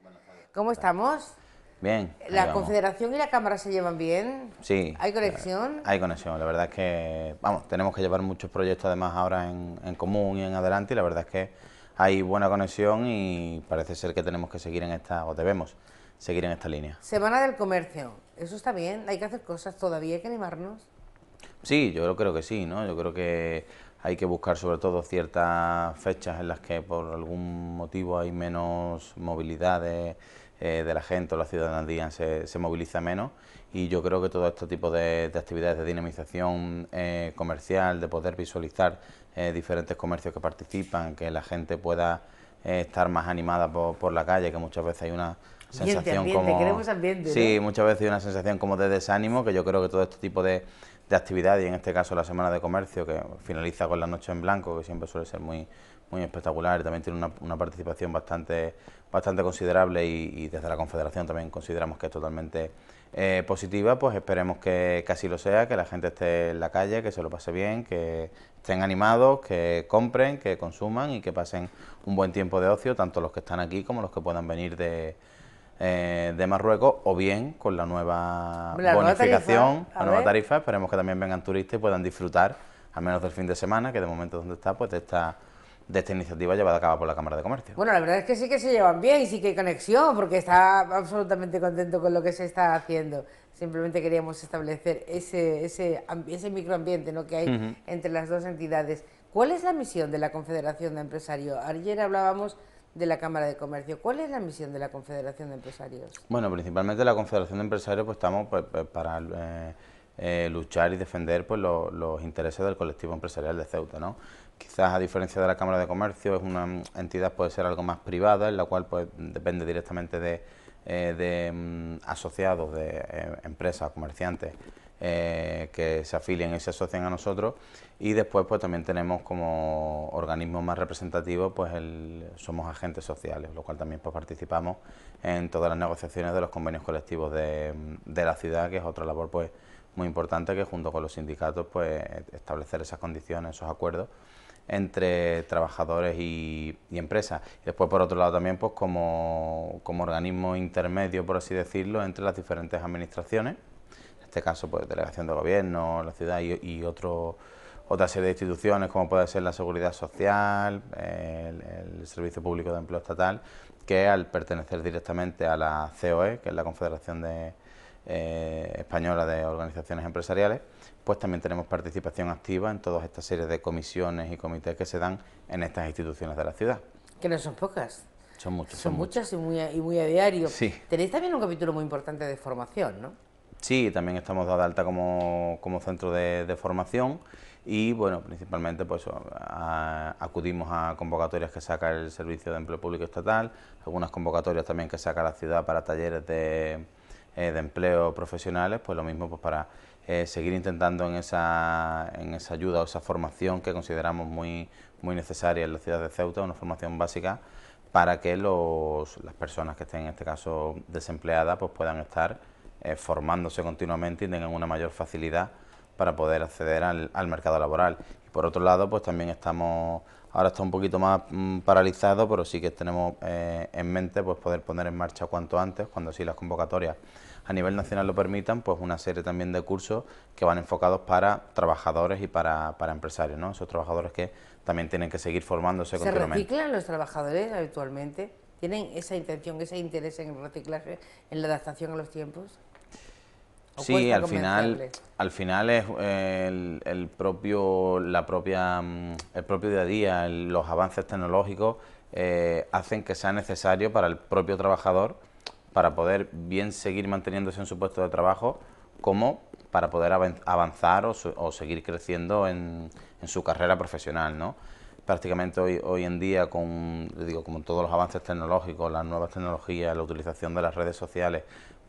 ¿Cómo estamos?
Bien.
¿La Confederación y la Cámara se llevan bien?
Sí.
¿Hay conexión?
Hay conexión. La verdad es que, vamos, tenemos que llevar muchos proyectos además ahora en, en común y en adelante y la verdad es que hay buena conexión y parece ser que tenemos que seguir en esta, o debemos seguir en esta línea.
Semana del Comercio. Eso está bien. Hay que hacer cosas todavía, hay que animarnos.
Sí, yo creo que sí, ¿no? Yo creo que hay que buscar sobre todo ciertas fechas en las que por algún motivo hay menos movilidad de, eh, la gente o la ciudadanía se, se, moviliza menos. Y yo creo que todo este tipo de, actividades de dinamización eh, comercial, de poder visualizar eh, diferentes comercios que participan, que la gente pueda estar más animada por, la calle, que muchas veces hay una sensación como... sí, muchas veces hay una sensación como de desánimo, que yo creo que todo este tipo de de actividad y en este caso la Semana de Comercio que finaliza con la Noche en Blanco, que siempre suele ser muy, muy espectacular y también tiene una, una participación bastante, bastante considerable y, desde la Confederación también consideramos que es totalmente eh, positiva, pues esperemos que, casi lo sea, que la gente esté en la calle, que se lo pase bien, que estén animados, que compren, que consuman y que pasen un buen tiempo de ocio, tanto los que están aquí como los que puedan venir de eh, de Marruecos o bien con la nueva bonificación, la nueva tarifa. Esperemos que también vengan turistas y puedan disfrutar, al menos del fin de semana, que de momento donde está, pues de esta de esta iniciativa llevada a cabo por la Cámara de Comercio.
Bueno, la verdad es que sí que se llevan bien y sí que hay conexión, porque está absolutamente contento con lo que se está haciendo. Simplemente queríamos establecer ese, ese, ese microambiente ¿no? que hay entre las dos entidades. ¿Cuál es la misión de la Confederación de Empresarios? Ayer hablábamos de la Cámara de Comercio. ¿Cuál es la misión de la Confederación de Empresarios?
Bueno, principalmente la Confederación de Empresarios pues estamos pues, pues, para eh, eh, luchar y defender pues los intereses del colectivo empresarial de Ceuta, ¿no? Quizás a diferencia de la Cámara de Comercio es una entidad puede ser algo más privada, en la cual pues depende directamente de, eh, mm, asociados, de empresas, comerciantes que se afilian y se asocian a nosotros y después pues también tenemos como organismo más representativo pues el, somos agentes sociales, lo cual también pues participamos en todas las negociaciones de los convenios colectivos de, la ciudad, que es otra labor pues muy importante que junto con los sindicatos pues establecer esas condiciones, esos acuerdos entre trabajadores y, empresas. Y después, por otro lado, también pues como, organismo intermedio, por así decirlo, entre las diferentes administraciones, en este caso, pues delegación de gobierno, la ciudad y otros otra serie de instituciones como puede ser la Seguridad Social, el, Servicio Público de Empleo Estatal, que al pertenecer directamente a la COE, que es la Confederación de eh, Española de Organizaciones Empresariales, pues también tenemos participación activa en toda esta serie de comisiones y comités que se dan en estas instituciones de la ciudad.
Que no son pocas.
Son muchas.
Son, muchas, Y, muy, y muy a diario.
Sí.
Tenéis también un capítulo muy importante de formación, ¿no?
Sí, también estamos de alta como, centro de, formación y, bueno, principalmente pues acudimos a convocatorias que saca el Servicio de Empleo Público Estatal, algunas convocatorias también que saca la ciudad para talleres de, eh, de empleo profesionales, pues lo mismo pues para eh, seguir intentando en esa, en esa ayuda o esa formación que consideramos muy, muy necesaria en la ciudad de Ceuta, una formación básica para que los, las personas que estén en este caso desempleadas pues puedan estar eh, formándose continuamente y tengan una mayor facilidad para poder acceder al, mercado laboral. Y por otro lado, pues también estamos, ahora está un poquito más mm, paralizado, pero sí que tenemos eh, en mente pues poder poner en marcha cuanto antes, cuando sí las convocatorias a nivel nacional lo permitan, pues una serie también de cursos que van enfocados para trabajadores y para, para empresarios, ¿no? Esos trabajadores que también tienen que seguir formándose continuamente.
¿Se reciclan los trabajadores habitualmente? ¿Tienen esa intención, ese interés en el reciclaje, en la adaptación a los tiempos?
Sí, al final, al final es el, propio, la propia, mm, el propio día a día, los avances tecnológicos eh, hacen que sea necesario para el propio trabajador para poder bien seguir manteniéndose en su puesto de trabajo como para poder avanzar o, seguir creciendo en, su carrera profesional, ¿no? Prácticamente hoy, hoy en día, con, digo, como todos los avances tecnológicos, las nuevas tecnologías, la utilización de las redes sociales,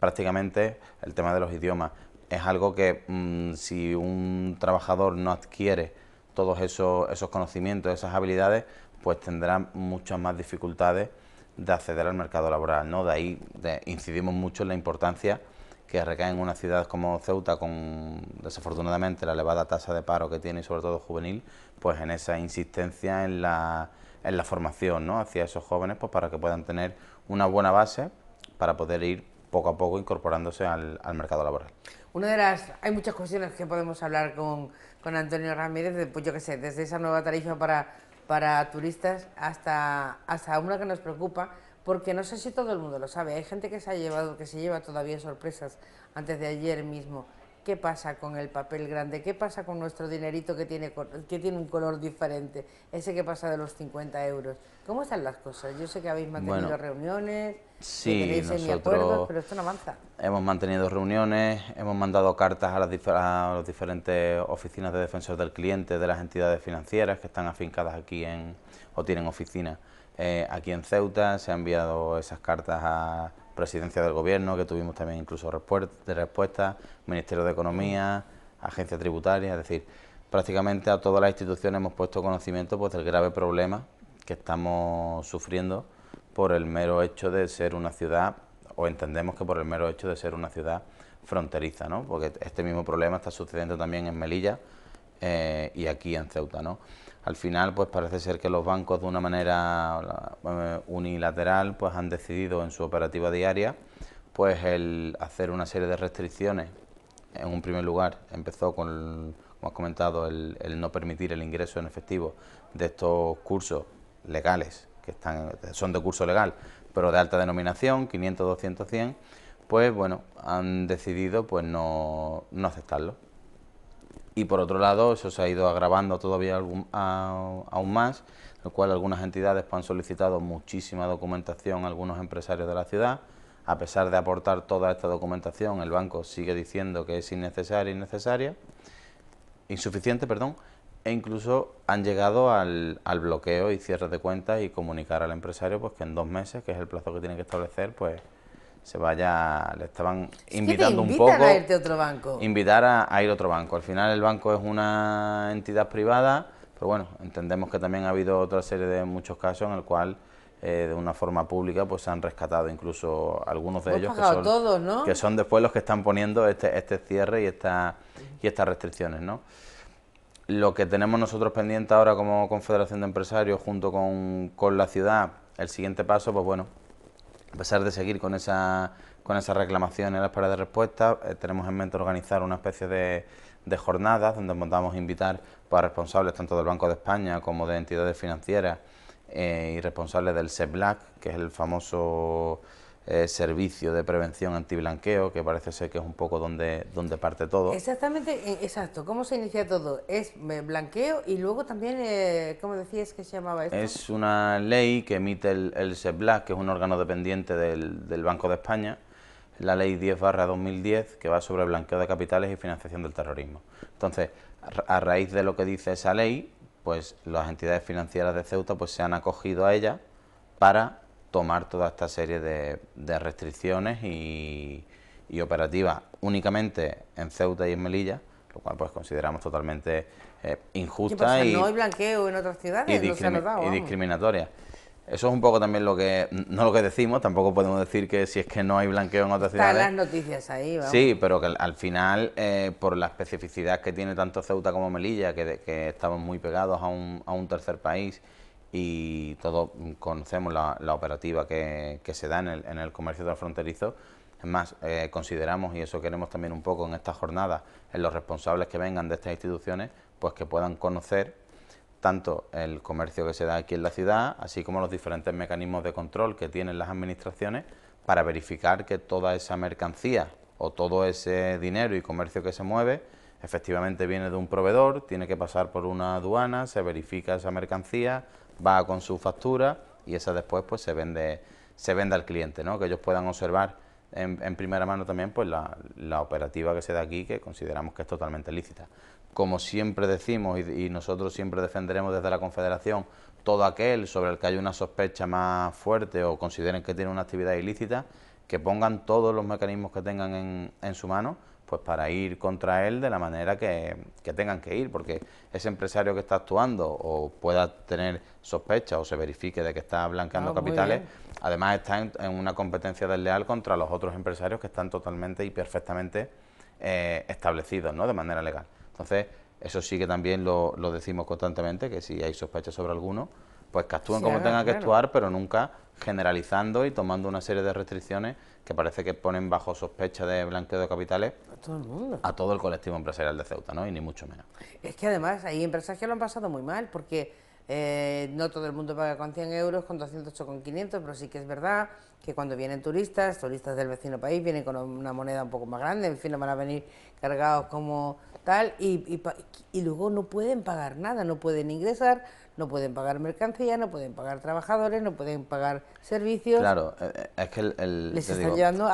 prácticamente el tema de los idiomas es algo que mm, si un trabajador no adquiere todos esos, esos conocimientos, esas habilidades, pues tendrá muchas más dificultades de acceder al mercado laboral. ¿no? De ahí incidimos mucho en la importancia que recae en una ciudad como Ceuta, con desafortunadamente la elevada tasa de paro que tiene, y sobre todo juvenil, pues en esa insistencia en la, en la formación ¿no? hacia esos jóvenes, pues para que puedan tener una buena base para poder ir poco a poco incorporándose al, mercado laboral.
Una de las, hay muchas cuestiones que podemos hablar con, con Antonio Ramírez, pues yo qué sé, desde esa nueva tarifa para para turistas hasta, hasta una que nos preocupa, porque no sé si todo el mundo lo sabe, hay gente que se ha llevado, que se lleva todavía sorpresas antes de ayer mismo. ¿Qué pasa con el papel grande? ¿Qué pasa con nuestro dinerito que tiene, que tiene un color diferente? Ese que pasa de los 50 euros. ¿Cómo están las cosas? Yo sé que habéis mantenido reuniones,
sí,
que tenéis acuerdos, pero esto no avanza.
Hemos mantenido reuniones, hemos mandado cartas a las, a las diferentes oficinas de defensor del cliente de las entidades financieras que están afincadas aquí en, o tienen oficinas eh, aquí en Ceuta. Se han enviado esas cartas a Presidencia del Gobierno, que tuvimos también incluso de respuesta, Ministerio de Economía, Agencia Tributaria, es decir, prácticamente a todas las instituciones hemos puesto conocimiento pues, del grave problema que estamos sufriendo por el mero hecho de ser una ciudad, o entendemos que por el mero hecho de ser una ciudad fronteriza, ¿no? porque este mismo problema está sucediendo también en Melilla eh, y aquí en Ceuta. ¿no? Al final pues parece ser que los bancos de una manera eh, unilateral pues han decidido en su operativa diaria pues el hacer una serie de restricciones. En un primer lugar empezó con como has comentado el, no permitir el ingreso en efectivo de estos cursos legales que están son de curso legal pero de alta denominación 500 200 100 pues bueno han decidido pues no, no aceptarlo y por otro lado eso se ha ido agravando todavía aún más, el cual algunas entidades pues, han solicitado muchísima documentación a algunos empresarios de la ciudad. A pesar de aportar toda esta documentación, el banco sigue diciendo que es innecesaria, innecesaria, insuficiente, perdón, e incluso han llegado al, al, bloqueo y cierre de cuentas y comunicar al empresario pues que en dos meses, que es el plazo que tiene que establecer, pues se vaya, le estaban invitando un poco.
a irte a otro banco.
Invitar a, ir a otro banco. Al final el banco es una entidad privada, pero bueno, entendemos que también ha habido otra serie de muchos casos en el cual eh, de una forma pública pues se han rescatado incluso algunos de ellos que son, que son después los que están poniendo este, este cierre y, esta, y estas restricciones, ¿no? Lo que tenemos nosotros pendiente ahora como Confederación de Empresarios junto con, con la ciudad, el siguiente paso, pues bueno, a pesar de seguir con esa con esas reclamaciones en la espera de respuesta, eh, tenemos en mente organizar una especie de, de jornadas donde podamos invitar pues, a responsables tanto del Banco de España como de entidades financieras eh, y responsables del SEBLAC, que es el famoso eh, servicio de prevención antiblanqueo, que parece ser que es un poco donde, donde parte todo.
Exactamente, eh, exacto. ¿Cómo se inicia todo? Es eh, blanqueo y luego también, eh, ¿cómo decías que se llamaba esto?
Es una ley que emite el, el SEBLAC, que es un órgano dependiente del, del Banco de España, la ley 10 barra 2010, que va sobre blanqueo de capitales y financiación del terrorismo. Entonces, a raíz de lo que dice esa ley, pues las entidades financieras de Ceuta pues se han acogido a ella para tomar toda esta serie de, restricciones y, operativas únicamente en Ceuta y en Melilla, lo cual pues consideramos totalmente eh, injusta
y, no hay blanqueo en otras ciudades,
y, y discriminatoria. Eso es un poco también lo que, no lo que decimos, tampoco podemos decir que si es que no hay blanqueo en otras ciudades.
Están las noticias ahí, vamos.
Sí, pero que al final, eh, por la especificidad que tiene tanto Ceuta como Melilla, que, que estamos muy pegados a un, a un tercer país y todos conocemos la, operativa que, se da en el, en el comercio transfronterizo. Es más, eh, consideramos, y eso queremos también un poco en esta jornada, en los responsables que vengan de estas instituciones, pues que puedan conocer tanto el comercio que se da aquí en la ciudad, así como los diferentes mecanismos de control que tienen las administraciones para verificar que toda esa mercancía o todo ese dinero y comercio que se mueve efectivamente viene de un proveedor, tiene que pasar por una aduana, se verifica esa mercancía, va con su factura y esa después pues se vende, se vende al cliente, ¿no? que ellos puedan observar en, primera mano también pues la, la, operativa que se da aquí, que consideramos que es totalmente lícita. Como siempre decimos y, nosotros siempre defenderemos desde la Confederación, todo aquel sobre el que haya una sospecha más fuerte o consideren que tiene una actividad ilícita, que pongan todos los mecanismos que tengan en, en su mano pues para ir contra él de la manera que, tengan que ir, porque ese empresario que está actuando o pueda tener sospecha o se verifique de que está blanqueando ah, capitales, además está en, una competencia desleal contra los otros empresarios que están totalmente y perfectamente eh, establecidos ¿no? de manera legal. Entonces, eso sí que también lo, decimos constantemente, que si hay sospecha sobre alguno, pues que actúen como tengan que actuar, pero nunca generalizando y tomando una serie de restricciones que parece que ponen bajo sospecha de blanqueo de capitales
todo el mundo.
A todo el colectivo empresarial de Ceuta, ¿no? Y ni mucho menos.
Es que además hay empresas que lo han pasado muy mal porque eh, no todo el mundo paga con 100 euros, con 208, con 500, pero sí que es verdad que cuando vienen turistas, turistas del vecino país, vienen con una moneda un poco más grande, en fin, no van a venir cargados como tal, y, y luego no pueden pagar nada, no pueden ingresar, no pueden pagar mercancía, no pueden pagar trabajadores, no pueden pagar servicios.
Claro, eh, eh, es que el...
les están llevando,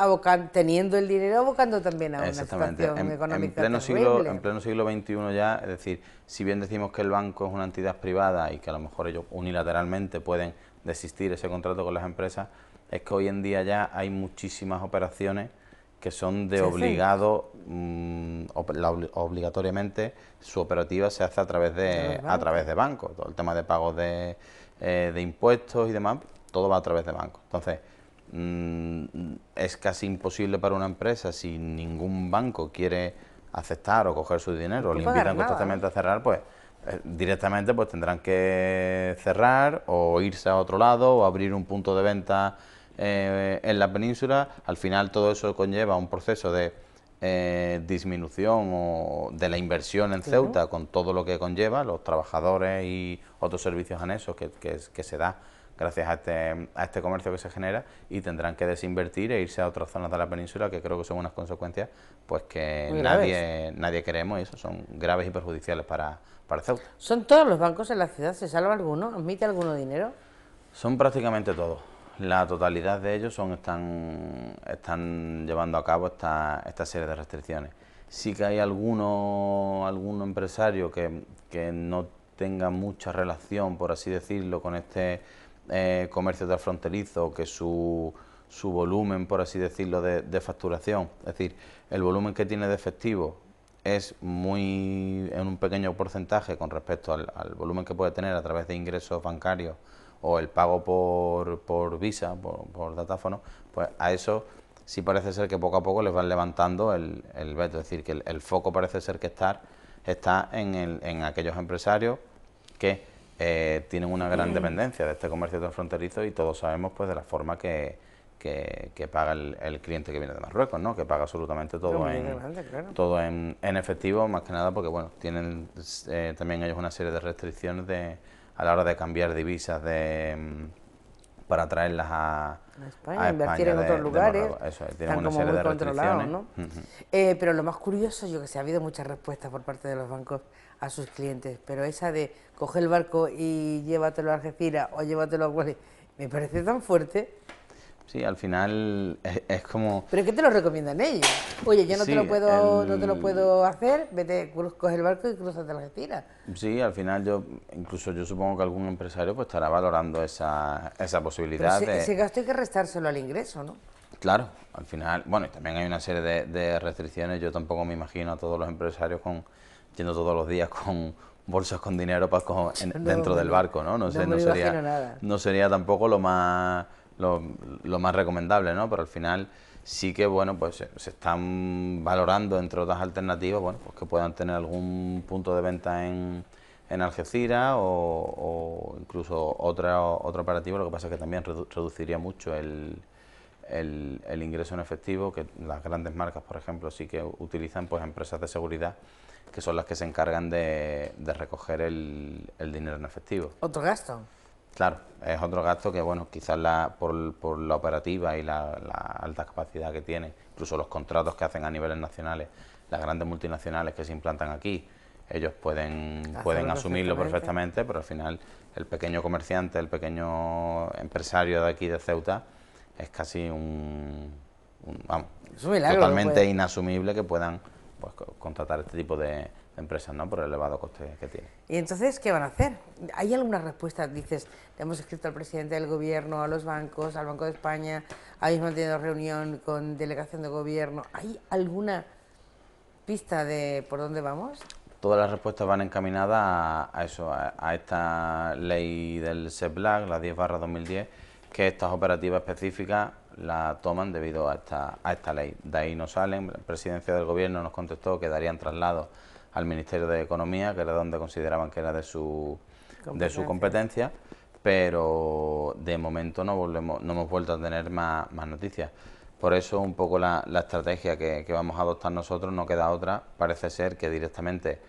teniendo el dinero, abocando también a una situación en, económica
en pleno siglo En pleno siglo XXI ya, es decir, si bien decimos que el banco es una entidad privada y que a lo mejor ellos unilateralmente pueden desistir ese contrato con las empresas, es que hoy en día ya hay muchísimas operaciones que son de obligado, mm, obligatoriamente, su operativa se hace a través de, a través de bancos. Todo el tema de pagos de, eh, de impuestos y demás, todo va a través de bancos. Entonces, mm, es casi imposible para una empresa, si ningún banco quiere aceptar o coger su dinero, o le invitan constantemente a cerrar, pues eh, directamente pues tendrán que cerrar o irse a otro lado o abrir un punto de venta eh, en la península, al final todo eso conlleva un proceso de eh, disminución o de la inversión en Ceuta con todo lo que conlleva, los trabajadores y otros servicios anexos que, que, se da gracias a este, a este comercio que se genera y tendrán que desinvertir e irse a otras zonas de la península que creo que son unas consecuencias pues que nadie, nadie queremos y eso son graves y perjudiciales para, para Ceuta.
¿Son todos los bancos en la ciudad? ¿Se salva alguno? ¿Admite alguno dinero?
Son prácticamente todos la totalidad de ellos son, están, están llevando a cabo esta, esta serie de restricciones. Sí que hay alguno, algún empresario que, que no tenga mucha relación, por así decirlo, con este eh, comercio transfronterizo, que su, su volumen, por así decirlo, de, facturación, es decir, el volumen que tiene de efectivo es muy en un pequeño porcentaje con respecto al volumen que puede tener a través de ingresos bancarios o el pago por, por Visa, por, por, datáfono, pues a eso sí parece ser que poco a poco les van levantando el, el veto. Es decir, que el, foco parece ser que estar, está en, el, en aquellos empresarios que eh, tienen una gran dependencia de este comercio transfronterizo y todos sabemos pues de la forma que, que, paga el, cliente que viene de Marruecos, ¿no? que paga absolutamente todo, en, todo en, efectivo, más que nada porque bueno tienen eh, también ellos una serie de restricciones de a la hora de cambiar divisas de, mm, para traerlas a,
España, invertir en otros lugares.
eso, tienen una serie de restricciones. ¿no?
Eh, pero lo más curioso, yo que sé, ha habido muchas respuestas por parte de los bancos a sus clientes, pero esa de coger el barco y llévatelo a Algeciras o llévatelo a Wally, me parece tan fuerte.
Sí, al final es, como...
¿Pero qué te lo recomiendan ellos? Oye, yo no, te, lo puedo, no te lo puedo hacer, vete, coge el barco y cruzate Algeciras.
Sí, al final yo, incluso yo supongo que algún empresario pues estará valorando esa, esa posibilidad
Pero
de...
Ese gasto hay que restárselo al ingreso, ¿no?
Claro, al final, bueno, y también hay una serie de, restricciones, yo tampoco me imagino a todos los empresarios con yendo todos los días con bolsas con dinero para *laughs* dentro del barco, ¿no? No, sé, no sería, no sería tampoco lo más lo, más recomendable, ¿no? Pero al final sí que, bueno, pues se, están valorando, entre otras alternativas, bueno, pues que puedan tener algún punto de venta en, en Algeciras o, incluso otra, otra operativa, lo que pasa es que también reduciría mucho el, el, ingreso en efectivo, que las grandes marcas, por ejemplo, sí que utilizan pues empresas de seguridad que son las que se encargan de, de recoger el, el dinero en efectivo.
¿Otro gasto?
Claro, es otro gasto que, bueno, quizás la, por, por la operativa y la, alta capacidad que tiene, incluso los contratos que hacen a niveles nacionales, las grandes multinacionales que se implantan aquí, ellos pueden, pueden asumirlo perfectamente. pero al final el pequeño comerciante, el pequeño empresario de aquí de Ceuta, es casi un, vamos, totalmente inasumible que puedan pues, contratar este tipo de, empresas, ¿no? Por el elevado coste que tiene.
¿Y entonces qué van a hacer? ¿Hay alguna respuesta? Dices, le hemos escrito al presidente del gobierno, a los bancos, al Banco de España, habéis mantenido reunión con delegación de gobierno. ¿Hay alguna pista de por dónde vamos?
Todas las respuestas van encaminadas a, eso, a, esta ley del SEPLAC, la 10 barra 2010, que estas operativas específicas la toman debido a esta, a esta ley. De ahí no salen, la presidencia del gobierno nos contestó que darían traslado al Ministerio de Economía, que era donde consideraban que era de su competencia, de su competencia pero de momento no volvemos no hemos vuelto a tener más, noticias. Por eso un poco la, estrategia que, vamos a adoptar nosotros no queda otra, parece ser que directamente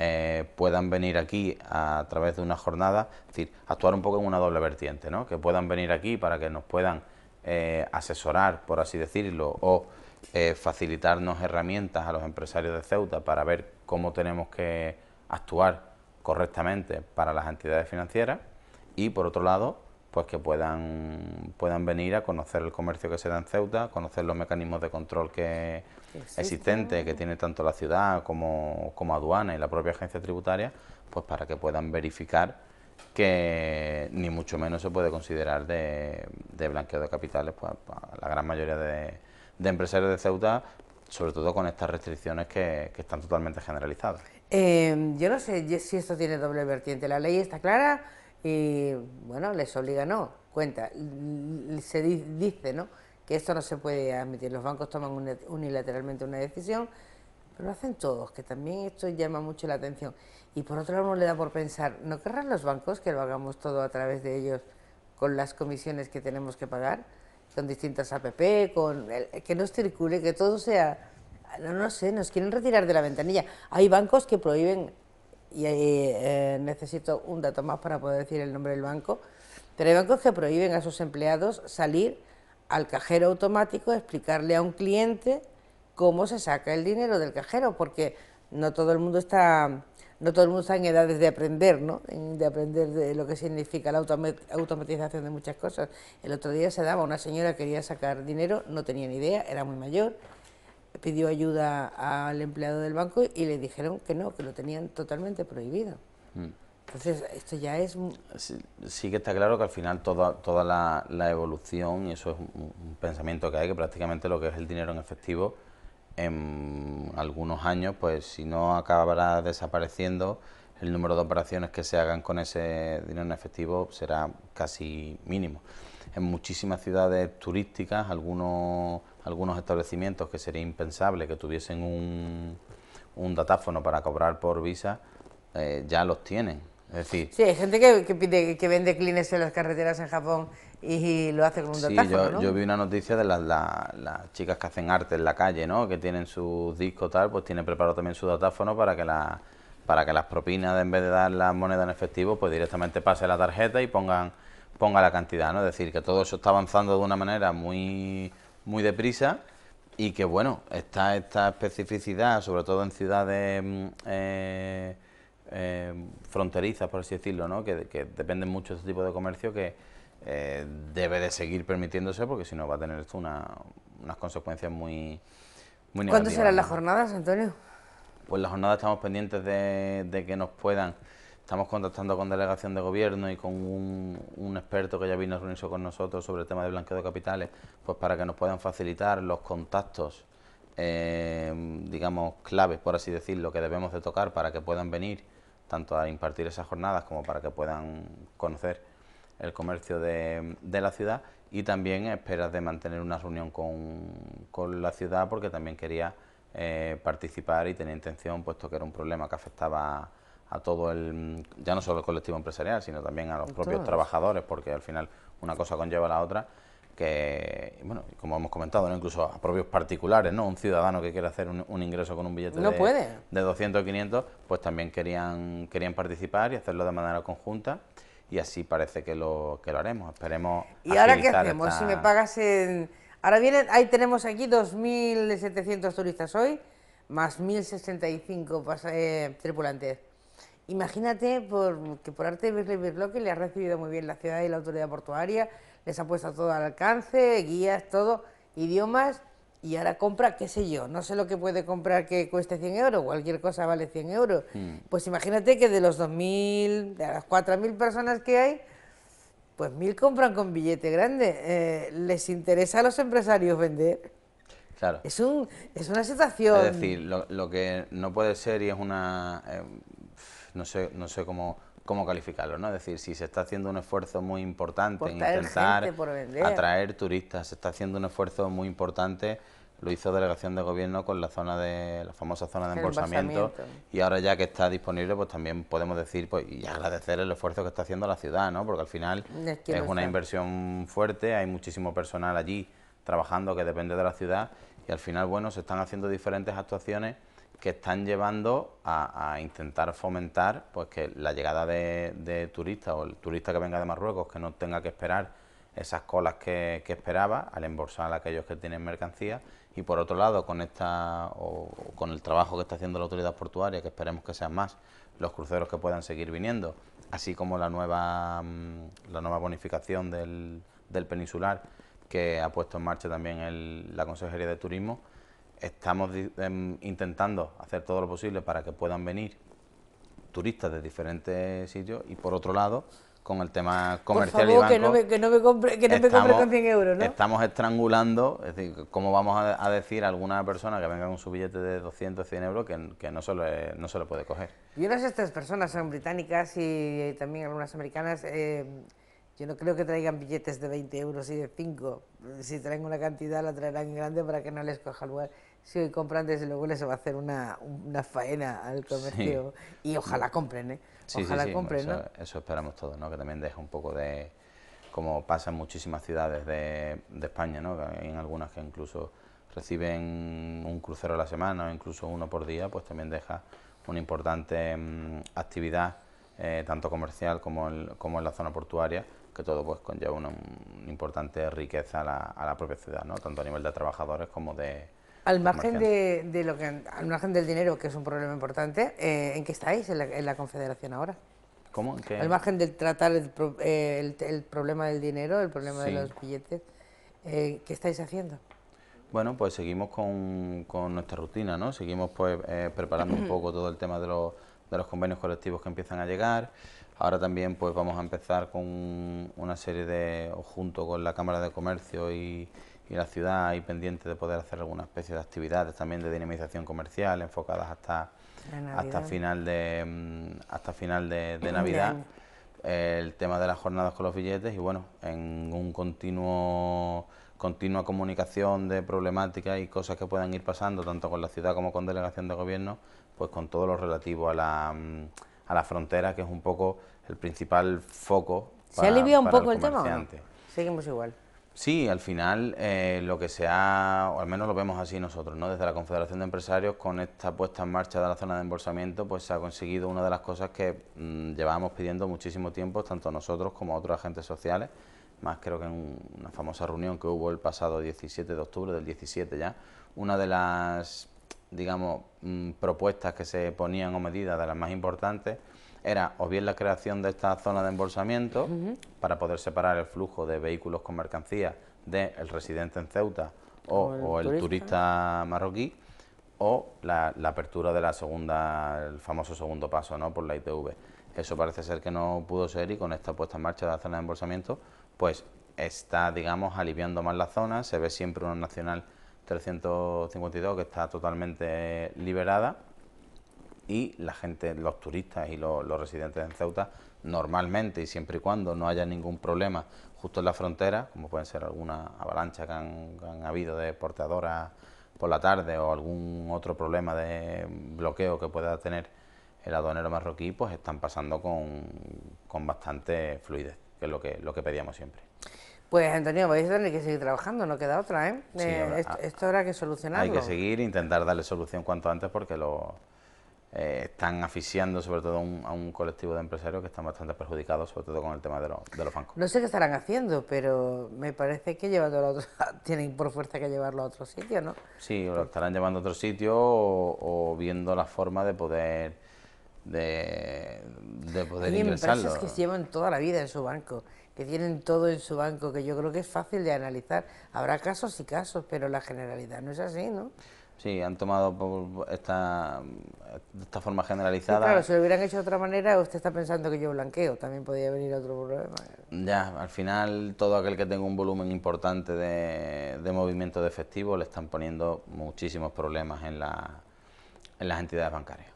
eh, puedan venir aquí a, través de una jornada, es decir, actuar un poco en una doble vertiente, ¿no? que puedan venir aquí para que nos puedan eh, asesorar, por así decirlo, o eh, facilitarnos herramientas a los empresarios de Ceuta para ver cómo tenemos que actuar correctamente para las entidades financieras y por otro lado pues que puedan puedan venir a conocer el comercio que se da en Ceuta, conocer los mecanismos de control que existentes que tiene tanto la ciudad como, como aduana y la propia agencia tributaria, pues para que puedan verificar que ni mucho menos se puede considerar de, blanqueo de capitales, pues la gran mayoría de, de empresarios de Ceuta sobre todo con estas restricciones que, están totalmente generalizadas.
Eh, yo no sé si esto tiene doble vertiente. La ley está clara y, bueno, les obliga, no, cuenta, se dice, ¿no?, que esto no se puede admitir. Los bancos toman unilateralmente una decisión, pero lo hacen todos, que también esto llama mucho la atención. Y por otro lado, uno le da por pensar, ¿no querrán los bancos que lo hagamos todo a través de ellos con las comisiones que tenemos que pagar? con distintas APP, con que no circule, que todo sea, no, no sé, nos quieren retirar de la ventanilla. Hay bancos que prohíben, y eh, necesito un dato más para poder decir el nombre del banco, pero hay bancos que prohíben a sus empleados salir al cajero automático, explicarle a un cliente cómo se saca el dinero del cajero, porque no todo el mundo está no todo el mundo está en edades de aprender, ¿no? de aprender de lo que significa la automatización de muchas cosas. El otro día se daba, una señora quería sacar dinero, no tenía ni idea, era muy mayor, pidió ayuda al empleado del banco y le dijeron que no, que lo tenían totalmente prohibido. Mm. Entonces, esto ya es...
Sí, que está claro que al final toda, toda la, evolución, y eso es un pensamiento que hay, que prácticamente lo que es el dinero en efectivo en algunos años, pues si no acabará desapareciendo, el número de operaciones que se hagan con ese dinero en efectivo será casi mínimo. En muchísimas ciudades turísticas, algunos, algunos establecimientos que sería impensable que tuviesen un, un datáfono para cobrar por visa, eh, ya los tienen. Es decir,
sí, hay gente que, pide, que vende clines en las carreteras en Japón y lo hace con un
sí, yo, yo vi una noticia de las, las, chicas que hacen arte en la calle, ¿no? Que tienen sus discos tal, pues tienen preparado también su datáfono para que la, para que las propinas, en vez de dar las monedas en efectivo, pues directamente pase la tarjeta y pongan ponga la cantidad, ¿no? Es decir, que todo eso está avanzando de una manera muy, muy deprisa y que, bueno, está esta especificidad, sobre todo en ciudades mm, eh, eh, fronterizas, por así decirlo, ¿no? Que, dependen mucho de este tipo de comercio que eh, debe de seguir permitiéndose porque si no va a tener esto una, unas consecuencias muy, muy negativas.
¿Cuándo serán las jornadas, Antonio?
Pues las jornadas estamos pendientes de, de que nos puedan Estamos contactando con delegación de gobierno y con un, experto que ya vino a reunirse con nosotros sobre el tema de blanqueo de capitales, pues para que nos puedan facilitar los contactos, eh, digamos, claves, por así decirlo, que debemos de tocar para que puedan venir tanto a impartir esas jornadas como para que puedan conocer el comercio de, la ciudad y también esperas de mantener una reunión con, la ciudad porque también quería eh, participar y tenía intención, puesto que era un problema que afectaba a todo el, ya no solo el colectivo empresarial, sino también a los propios trabajadores, porque al final una cosa conlleva a la otra, que, bueno, como hemos comentado, incluso a propios particulares, ¿no? Un ciudadano que quiere hacer un, ingreso con un billete de, de 200 o 500, pues también querían, querían participar y hacerlo de manera conjunta y así parece que lo, que lo haremos. Esperemos.
¿Y ahora qué hacemos? Si me pagas en. Ahora vienen, ahí tenemos aquí 2.700 turistas hoy, más 1.065 eh, tripulantes. Imagínate por, que por arte de Birloque le ha recibido muy bien la ciudad y la autoridad portuaria, les ha puesto todo al alcance, guías, todo, idiomas, y ahora compra, qué sé yo, no sé lo que puede comprar que cueste 100 euros, cualquier cosa vale 100 euros. Hmm. Pues imagínate que de los 2.000, de las 4.000 personas que hay, pues 1.000 compran con billete grande. Eh, ¿Les interesa a los empresarios vender?
Claro.
Es, un, es una situación...
Es decir, lo, que no puede ser y es una... Eh, no sé, no sé cómo, cómo calificarlo, ¿no? Es decir, si se está haciendo un esfuerzo muy importante en intentar atraer turistas, se está haciendo un esfuerzo muy importante, lo hizo Delegación de Gobierno con la zona de la famosa zona de embolsamiento, y ahora ya que está disponible, pues también podemos decir pues y agradecer el esfuerzo que está haciendo la ciudad, ¿no? Porque al final es, una inversión fuerte, hay muchísimo personal allí trabajando que depende de la ciudad y al final, bueno, se están haciendo diferentes actuaciones que están llevando a, intentar fomentar pues que la llegada de, turistas o el turista que venga de Marruecos que no tenga que esperar esas colas que, esperaba al embolsar a aquellos que tienen mercancía y por otro lado con esta o, con el trabajo que está haciendo la autoridad portuaria que esperemos que sean más los cruceros que puedan seguir viniendo así como la nueva mm, la nueva bonificación del, del peninsular que ha puesto en marcha también la Consejería de Turismo estamos em, intentando hacer todo lo posible para que puedan venir turistas de diferentes sitios y por otro lado con el tema comercial
por favor, que no me, que no me compre, que no me compre con 100 euros, ¿no?
Estamos estrangulando, es decir, ¿cómo vamos a, decir a alguna persona que venga con su billete de 200, 100 euros que, que no, se le, no se lo puede coger?
Y unas de estas personas son británicas y también algunas americanas, eh, yo no creo que traigan billetes de 20 euros y de 5. Si traen una cantidad, la traerán grande para que no les coja lugar si hoy compran, desde luego les va a hacer una, una faena al comercio. Y ojalá compren, ¿eh? Ojalá compren,
eso, Eso esperamos todos, ¿no? Que también deje un poco de... Como pasa en muchísimas ciudades de, de España, ¿no? En algunas que incluso reciben un crucero a la semana o incluso uno por día, pues también deja una importante mm, actividad, eh, tanto comercial como, el, como en la zona portuaria, que todo pues conlleva una, importante riqueza a la, a la propia ciudad, ¿no? tanto a nivel de trabajadores como de,
al margen de, lo que, al margen del dinero, que es un problema importante, eh, ¿en qué estáis en la, Confederación ahora?
¿Cómo?
Al margen de tratar eh, el, problema del dinero, el problema de los billetes, eh, ¿qué estáis haciendo?
Bueno, pues seguimos con, nuestra rutina, ¿no? Seguimos pues preparando un *clears throat* poco todo el tema de los, de los convenios colectivos que empiezan a llegar. Ahora también pues vamos a empezar con una serie de, junto con la Cámara de Comercio y, y la ciudad hay pendiente de poder hacer alguna especie de actividades también de dinamización comercial enfocadas hasta hasta final de mm, hasta final de, Navidad el tema de las jornadas con los billetes y bueno en un continuo continua comunicación de problemáticas y cosas que puedan ir pasando tanto con la ciudad como con delegación de gobierno pues con todo lo relativo a la mm, a la frontera que es un poco el principal foco
se alivia un poco el, tema seguimos igual
Sí, al final eh, lo que se ha, o al menos lo vemos así nosotros, ¿no? desde la Confederación de Empresarios, con esta puesta en marcha de la zona de embolsamiento, pues se ha conseguido una de las cosas que mm, llevábamos pidiendo muchísimo tiempo, tanto nosotros como otros agentes sociales, más creo que en una famosa reunión que hubo el pasado 17 de octubre, del 17 ya, una de las, digamos, mm, propuestas que se ponían o medidas de las más importantes era o bien la creación de esta zona de embolsamiento para poder separar el flujo de vehículos con mercancías del residente en Ceuta o, el, turista. marroquí o la, apertura de la segunda, el famoso segundo paso ¿no? por la ITV. Eso parece ser que no pudo ser y con esta puesta en marcha de la zona de embolsamiento, pues está, digamos, aliviando más la zona, se ve siempre una nacional 352 que está totalmente liberada y la gente, los turistas y los, residentes en Ceuta, normalmente y siempre y cuando no haya ningún problema justo en la frontera, como pueden ser alguna avalancha que han, habido de porteadoras por la tarde o algún otro problema de bloqueo que pueda tener el aduanero marroquí, pues están pasando con, con bastante fluidez, que es lo que, lo que pedíamos siempre.
Pues Antonio, vais a tener que seguir trabajando, no queda otra, ¿eh? eh esto, habrá que solucionarlo.
Hay que seguir, intentar darle solución cuanto antes porque lo, eh, están asfixiando sobre todo a un, colectivo de empresarios que están bastante perjudicados, sobre todo con el tema de, de los bancos.
No sé qué estarán haciendo, pero me parece que llevándolo a otro, *laughs* tienen por fuerza que llevarlo a otro sitio, ¿no?
Sí, lo estarán llevando a otro sitio o, viendo la forma de poder de, de poder Hay empresas
que llevan toda la vida en su banco, que tienen todo en su banco, que yo creo que es fácil de analizar. Habrá casos y casos, pero la generalidad no es así, ¿no?
Sí, han tomado esta, esta forma generalizada.
claro, si lo hubieran hecho de otra manera, usted está pensando que yo blanqueo, también podría venir otro problema.
Ya, al final todo aquel que tenga un volumen importante de, de movimiento de efectivo le están poniendo muchísimos problemas en, la, en las entidades bancarias.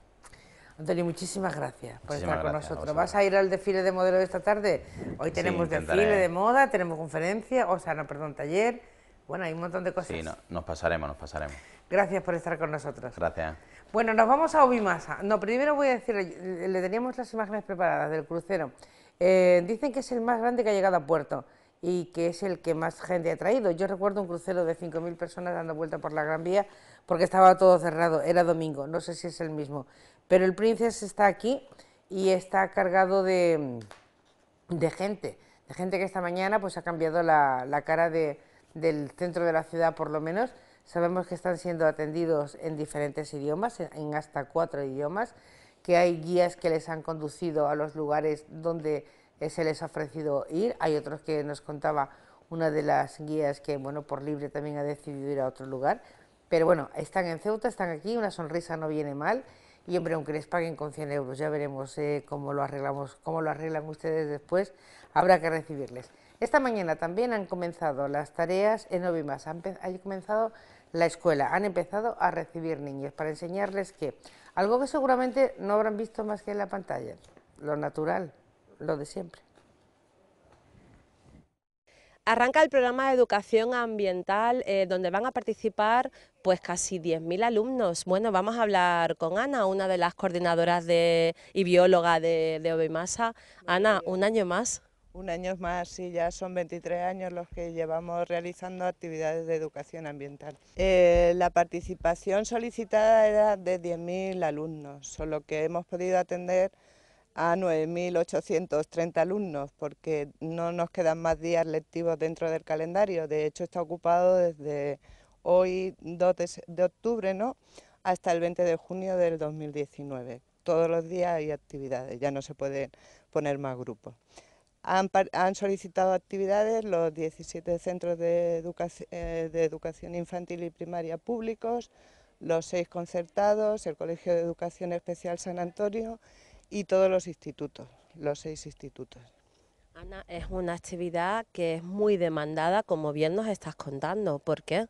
Antonio, muchísimas gracias por estar con nosotros. ¿Vas a ir al desfile de modelo de esta tarde? Hoy tenemos desfile de moda, tenemos conferencia, o sea, no, perdón, taller. Bueno, hay un montón de cosas.
Sí, nos pasaremos, nos pasaremos.
Gracias por estar con nosotros.
Gracias.
Bueno, nos vamos a Obimasa. No, primero voy a decir, le teníamos las imágenes preparadas del crucero. Eh, dicen que es el más grande que ha llegado a puerto y que es el que más gente ha traído. Yo recuerdo un crucero de 5.000 personas dando vuelta por la Gran Vía porque estaba todo cerrado, era domingo, no sé si es el mismo. Pero el Princess está aquí y está cargado de, gente, de gente que esta mañana pues ha cambiado la, cara del centro de la ciudad por lo menos Sabemos que están siendo atendidos en diferentes idiomas, en hasta cuatro idiomas, que hay guías que les han conducido a los lugares donde eh, se les ha ofrecido ir. Hay otros que nos contaba una de las guías que, bueno, por libre también ha decidido ir a otro lugar. Pero bueno, están en Ceuta, están aquí, una sonrisa no viene mal. Y hombre, aunque les paguen con 100 euros, ya veremos eh, cómo lo arreglamos, cómo lo arreglan ustedes después, habrá que recibirles. Esta mañana también han comenzado las tareas en Ovimas, han, han comenzado la escuela, han empezado a recibir niños para enseñarles que algo que seguramente no habrán visto más que en la pantalla, lo natural, lo de siempre.
Arranca el programa de educación ambiental eh, donde van a participar pues casi 10.000 alumnos. Bueno, vamos a hablar con Ana, una de las coordinadoras de, y bióloga de, de Obimasa. Ana, un año más.
Un año más, sí, ya son 23 años los que llevamos realizando actividades de educación ambiental. Eh, la participación solicitada era de 10.000 alumnos, solo que hemos podido atender a 9.830 alumnos porque no nos quedan más días lectivos dentro del calendario. De hecho, está ocupado desde hoy 2 de, octubre ¿no? hasta el 20 de junio del 2019. Todos los días hay actividades, ya no se pueden poner más grupos. Han, solicitado actividades los 17 centros de educación, eh, de educación infantil y primaria públicos, los seis concertados, el Colegio de Educación Especial San Antonio y todos los institutos, los seis institutos.
Ana, es una actividad que es muy demandada, como bien nos estás contando. ¿Por qué?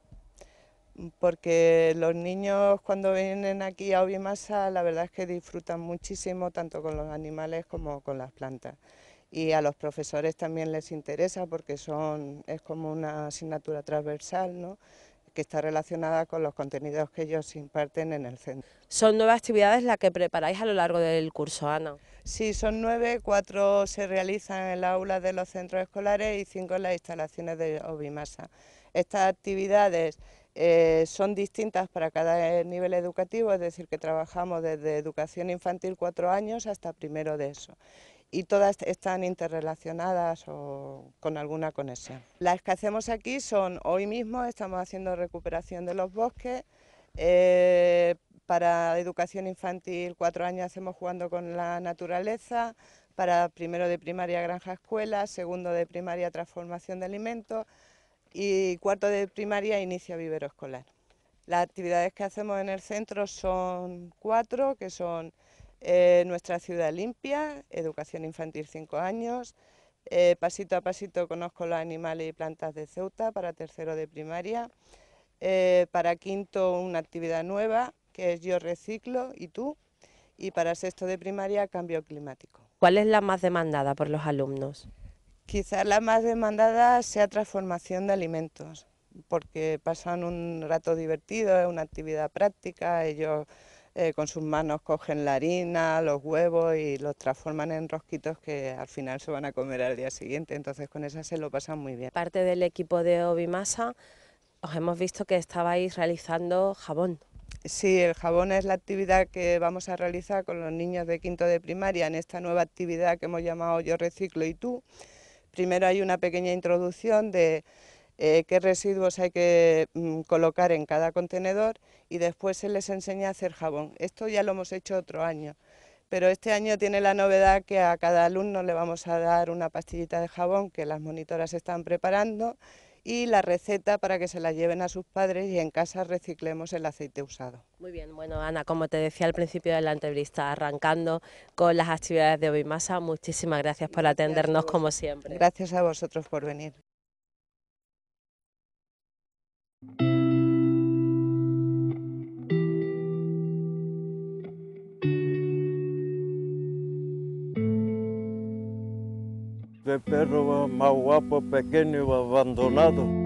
Porque los niños cuando vienen aquí a Obimasa, la verdad es que disfrutan muchísimo, tanto con los animales como con las plantas y a los profesores también les interesa porque son, es como una asignatura transversal ¿no? que está relacionada con los contenidos que ellos imparten en el centro.
Son nuevas actividades las que preparáis a lo largo del curso, Ana.
Sí, son nueve, cuatro se realizan en las aulas de los centros escolares y cinco en las instalaciones de Obimasa. Estas actividades eh, son distintas para cada nivel educativo, es decir, que trabajamos desde educación infantil cuatro años hasta primero de eso. Y todas están interrelacionadas o con alguna conexión. Las que hacemos aquí son, hoy mismo estamos haciendo recuperación de los bosques, eh, para educación infantil, cuatro años hacemos jugando con la naturaleza, para primero de primaria granja escuela, segundo de primaria transformación de alimentos y cuarto de primaria inicio vivero escolar. Las actividades que hacemos en el centro son cuatro, que son eh, Nuestra Ciudad Limpia, Educación Infantil cinco años, eh, Pasito a Pasito Conozco los Animales y Plantas de Ceuta para tercero de primaria, eh, para quinto una actividad nueva, que es Yo Reciclo y tú, y para sexto de primaria Cambio Climático.
¿Cuál es la más demandada por los alumnos?
Quizás la más demandada sea transformación de alimentos, porque pasan un rato divertido, es una actividad práctica, ellos eh, con sus manos cogen la harina, los huevos y los transforman en rosquitos que al final se van a comer al día siguiente, entonces con esa se lo pasan muy bien.
Parte del equipo de Obimasa os hemos visto que estabais realizando jabón.
Sí, el jabón es la actividad que vamos a realizar con los niños de quinto de primaria en esta nueva actividad que hemos llamado Yo Reciclo y Tú. Primero hay una pequeña introducción de eh, qué residuos hay que mm, colocar en cada contenedor y después se les enseña a hacer jabón. Esto ya lo hemos hecho otro año, pero este año tiene la novedad que a cada alumno le vamos a dar una pastillita de jabón que las monitoras están preparando y la receta para que se la lleven a sus padres y en casa reciclemos el aceite usado.
Muy bien, bueno Ana, como te decía al principio de la entrevista, arrancando con las actividades de Obimasa, muchísimas gracias por atendernos como siempre.
Gracias a vosotros por venir.
De perro más guapo, pequeño abandonado.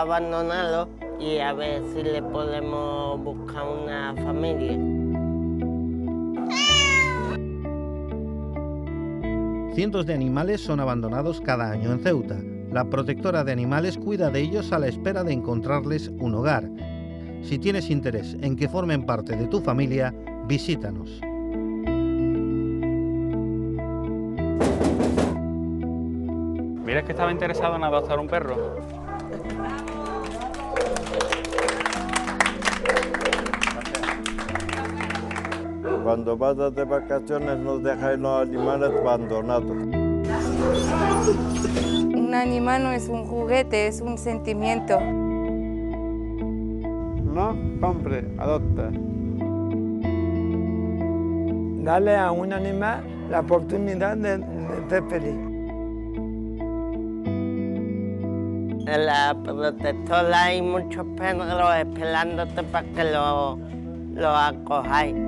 Abandonado y a ver si le podemos buscar una familia.
Cientos de animales son abandonados cada año en Ceuta. La protectora de animales cuida de ellos a la espera de encontrarles un hogar. Si tienes interés en que formen parte de tu familia, visítanos.
Mira que estaba interesado en adoptar un perro.
Cuando vas de vacaciones nos dejáis los animales abandonados.
Un animal no es un juguete, es un sentimiento.
No compre, adopta. Dale a un animal la oportunidad de, de ser feliz.
En la protectora hay muchos perros esperándote para que lo, lo acojáis.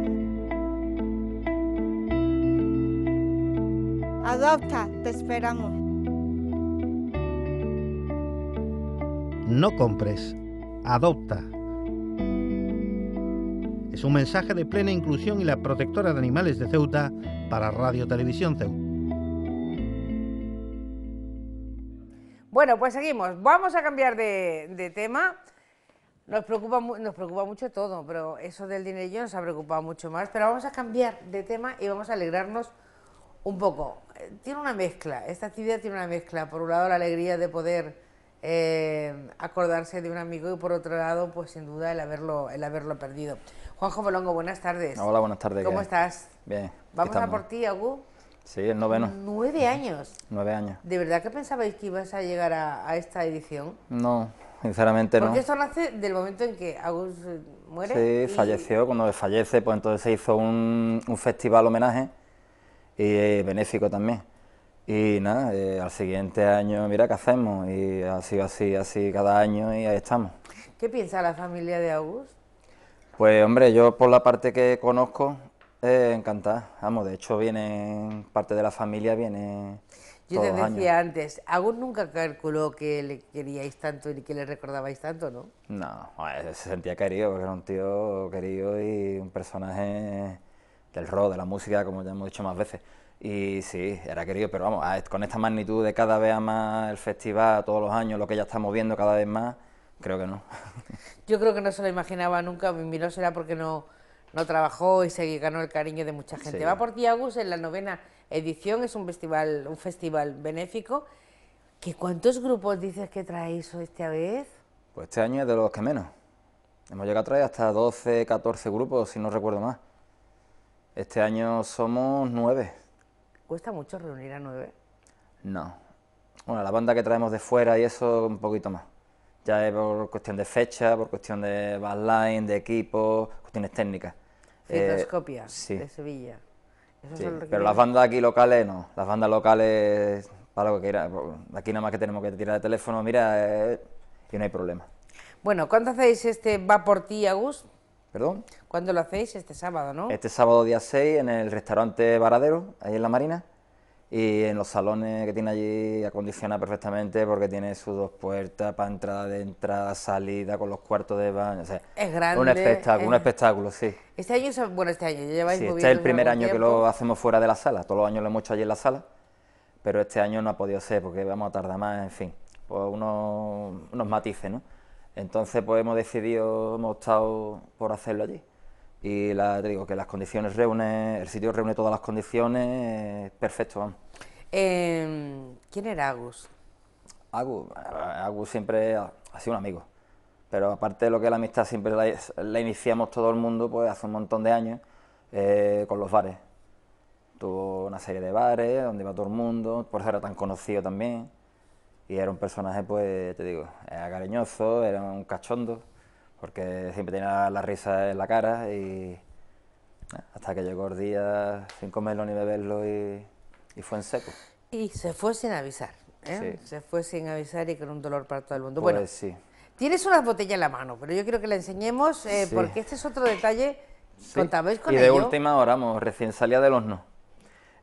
Adopta, te esperamos.
No compres, adopta. Es un mensaje de plena inclusión y la protectora de animales de Ceuta para Radio Televisión Ceuta.
Bueno, pues seguimos. Vamos a cambiar de, tema. Nos preocupa, nos preocupa mucho todo, pero eso del dinero nos ha preocupado mucho más. Pero vamos a cambiar de tema y vamos a alegrarnos un poco. Eh, tiene una mezcla, esta actividad tiene una mezcla. Por un lado, la alegría de poder eh, acordarse de un amigo y por otro lado, pues sin duda, el haberlo, el haberlo perdido. Juanjo Molongo, buenas tardes.
Hola, buenas tardes.
¿Cómo estás?
Bien.
Vamos a por ti, Agu.
Sí, el noveno.
Nueve años.
Nueve años.
¿De verdad que pensabais que ibas a llegar a, esta edición?
No, sinceramente no.
Porque esto nace del momento en que Agus muere.
Sí, falleció, cuando fallece, pues entonces se hizo un, un festival homenaje y benéfico también. Y nada, eh, al siguiente año, mira qué hacemos, y ha sido así, así cada año y ahí estamos.
¿Qué piensa la familia de Agus?
Pues hombre, yo por la parte que conozco, eh, encantada. Vamos, de hecho viene parte de la familia, viene
Yo te decía
años.
antes, Agus nunca calculó que le queríais tanto y que le recordabais tanto, ¿no?
No, se sentía querido, porque era un tío querido y un personaje del rock, de la música, como ya hemos dicho más veces. Y sí, era querido, pero vamos, con esta magnitud de cada vez más el festival, todos los años, lo que ya estamos viendo cada vez más, creo que no. *laughs*
Yo creo que no se lo imaginaba nunca, no será porque no, no trabajó y se ganó el cariño de mucha gente.
Sí.
Va por ti, Agus, en la novena edición, es un festival, un festival benéfico. ¿Que ¿Cuántos grupos dices que traéis esta vez?
Pues este año es de los que menos. Hemos llegado a traer hasta 12, 14 grupos, si no recuerdo más. Este año somos nueve.
¿Cuesta mucho reunir a nueve?
No. Bueno, la banda que traemos de fuera y eso un poquito más. Ya es por cuestión de fecha, por cuestión de backline, de equipo, cuestiones técnicas. Eh,
Fitoscopia,
sí.
de Sevilla.
Sí, Pero las bandas aquí locales no. Las bandas locales, para lo que quiera. Aquí nada más que tenemos que tirar de teléfono, mira, eh, y no hay problema.
Bueno, ¿cuándo hacéis este Va por ti, Agus?
¿Perdón?
¿Cuándo lo hacéis? Este sábado, ¿no?
Este sábado día 6 en el restaurante Varadero, ahí en la Marina, y en los salones que tiene allí acondiciona perfectamente porque tiene sus dos puertas para entrada de entrada, salida, con los cuartos de baño. o sea,
Es grande,
Un espectáculo, un
es-
espectáculo, sí.
Este año, es- bueno, este año, ya lleváis
Sí, este es el primer año que lo hacemos fuera de la sala. Todos los años lo hemos hecho allí en la sala, pero este año no ha podido ser porque vamos a tardar más, en fin, pues unos, unos matices, ¿no? Entonces, pues hemos decidido, hemos optado por hacerlo allí. Y la, te digo que las condiciones reúne, el sitio reúne todas las condiciones, eh, perfecto, vamos.
Eh, ¿Quién era Agus?
Agus, Agus siempre ha, ha sido un amigo, pero aparte de lo que es la amistad siempre la, la iniciamos todo el mundo pues hace un montón de años eh, con los bares. Tuvo una serie de bares donde iba todo el mundo, por eso era tan conocido también. Y era un personaje, pues, te digo, era cariñoso, era un cachondo, porque siempre tenía la risa en la cara y hasta que llegó el día sin comerlo ni beberlo y, y fue en seco.
Y se fue sin avisar, ¿eh?
Sí.
Se fue sin avisar y con un dolor para todo el mundo.
Pues
bueno,
sí.
tienes una botella en la mano, pero yo quiero que la enseñemos eh,
Sí.
porque este es otro detalle. ¿Contabais con
y de
ello?
última hora, recién salía del horno.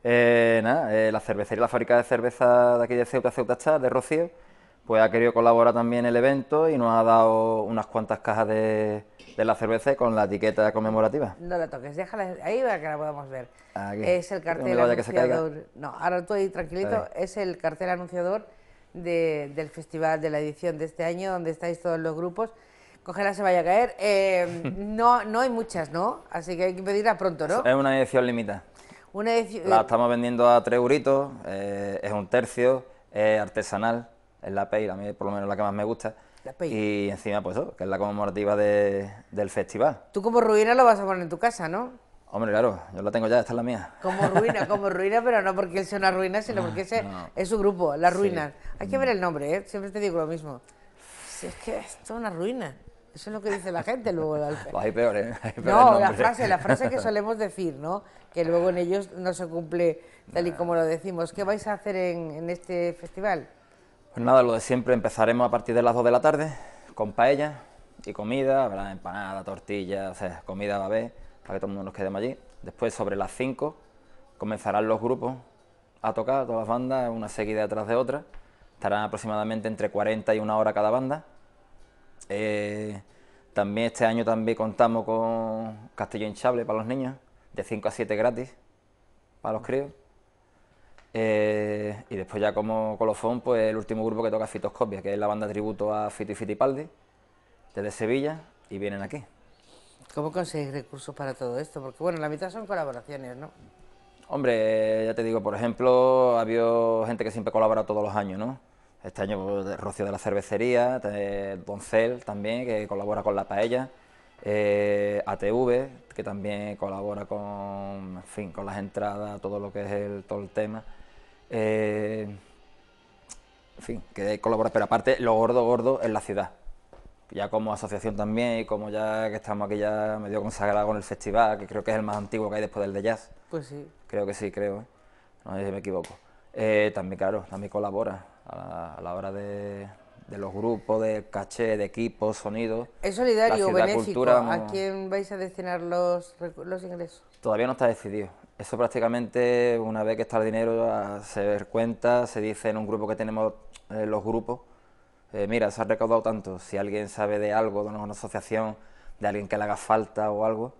Eh, nada, eh, la cervecería, la fábrica de cerveza de aquí de Ceuta, Ceuta está, de Rocío, pues ha querido colaborar también en el evento y nos ha dado unas cuantas cajas de, de la cerveza con la etiqueta conmemorativa.
No la toques, déjala ahí para que la podamos ver.
Aquí.
Es el
no
cartel anunciador. No, ahora tú ahí tranquilito. Es el cartel anunciador de- del festival, de la edición de este año, donde estáis todos los grupos. Ojalá se vaya a caer. Eh, *laughs* no, no hay muchas, ¿no? Así que hay que pedirla pronto, ¿no?
Es una edición limitada.
Una edición.
La estamos vendiendo a 3 euritos, eh, es un tercio, es artesanal, es la Pale, a mí por lo menos la que más me gusta. Y encima, pues eso, que es la conmemorativa de- del festival.
Tú como ruina lo vas a poner en tu casa, ¿no?
Hombre, claro, yo la tengo ya, esta es la mía.
Como ruina, *laughs* como ruina, pero no porque él sea una ruina, sino porque ese
no.
es su grupo, Las
Sí.
Ruinas. Hay que ver el nombre, ¿eh? Siempre te digo lo mismo. Si es que esto es una ruina. Eso es lo que dice la gente luego.
Pues hay peores, hay peores
No, la frase, la frase que *laughs* solemos decir, ¿no? Que luego en ellos no se cumple tal y como lo decimos. ¿Qué vais a hacer en, en este festival?
Pues nada, lo de siempre, empezaremos a partir de las 2 de la tarde con paella y comida, habrá empanada, tortilla, o sea, comida va a haber, para que todo el mundo nos quedemos allí. Después, sobre las 5, comenzarán los grupos a tocar, todas las bandas, una seguida detrás de otra. Estarán aproximadamente entre 40 y una hora cada banda. Eh, también este año también contamos con castillo hinchable para los niños, de 5 a 7 gratis para los críos. Eh, y después ya como colofón, pues el último grupo que toca Fitoscopia, que es la banda tributo a Fito y Fitipaldi, desde Sevilla, y vienen aquí.
¿Cómo conseguís recursos para todo esto? Porque, bueno, la mitad son colaboraciones, ¿no?
Hombre, ya te digo, por ejemplo, ha habido gente que siempre colabora todos los años, ¿no? Este año pues, de Rocío de la Cervecería, Doncel también, que colabora con la paella, eh, ATV, que también colabora con, en fin, con las entradas, todo lo que es el, todo el tema. Eh, en fin, que colabora, pero aparte lo gordo, gordo es la ciudad. ya como asociación también y como ya que estamos aquí ya medio consagrados con el festival, que creo que es el más antiguo que hay después del de jazz.
Pues sí.
Creo que sí, creo, ¿eh? no sé si me equivoco. También, claro, también colabora a la, hora de, los grupos, de caché, de equipos, sonidos.
¿Es solidario, benéfico? ¿A quién vais a destinar los, los ingresos?
Todavía no está decidido. Eso prácticamente, una vez que está el dinero, se ver cuenta, se dice en un grupo que tenemos eh, los grupos, eh, mira, se ha recaudado tanto, si alguien sabe de algo, de una asociación, de alguien que le haga falta o algo,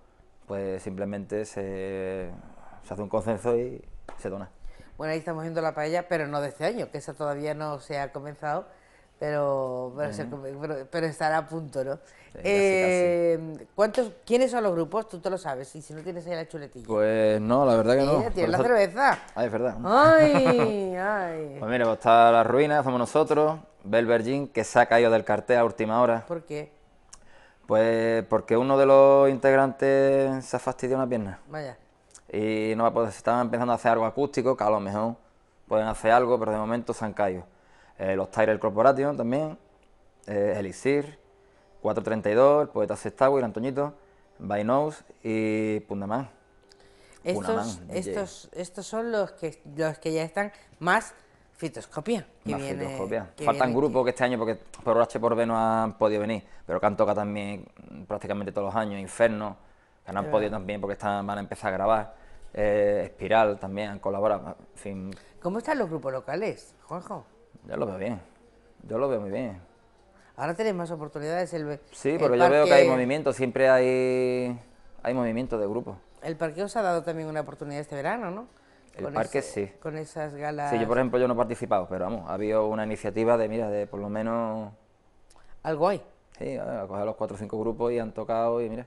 pues simplemente se, hace un consenso y se dona.
Bueno, ahí estamos viendo la paella, pero no de este año, que esa todavía no se ha comenzado, pero, pero, estará a punto, ¿no? Eh, ¿cuántos, ¿Quiénes son los grupos? Tú te lo sabes, y si no tienes ahí la chuletilla.
Pues no, la verdad que no.
¿Tienes la cerveza?
Ay, es verdad.
Ay, *laughs* ay.
Pues mira, pues está La Ruina, somos nosotros, Belvergin, que se ha caído del cartel a última hora.
¿Por qué?
Pues porque uno de los integrantes se ha fastidiado una pierna.
Vaya.
Y no va a poder, estaban empezando a hacer algo acústico, que a lo mejor pueden hacer algo, pero de momento se han caído. Eh, los Tyrell Corporation también, eh, Elixir, 432, el Poeta Sextago y el Antoñito, By Nose y Pundaman.
Estos, estos, estos son los que, los que ya están más fitoscopia.
Que más fitoscopia. Faltan grupos que este año, porque por H por B no han podido venir, pero que han tocado también prácticamente todos los años, Inferno, que no han podido también porque están, van a empezar a grabar, eh, Espiral también han colaborado, en fin.
¿Cómo están los grupos locales, Juanjo?
Yo lo veo bien, yo lo veo muy bien.
Ahora tenéis más oportunidades. El,
sí, porque yo veo que hay movimiento, siempre hay, hay movimiento de grupos.
El parque os ha dado también una oportunidad este verano, ¿no?
El parque sí.
Con esas galas.
Sí, yo por ejemplo yo no he participado, pero vamos, ha habido una iniciativa de, mira, de por lo menos.
Algo hay.
Sí, a coger los cuatro o cinco grupos y han tocado y mira,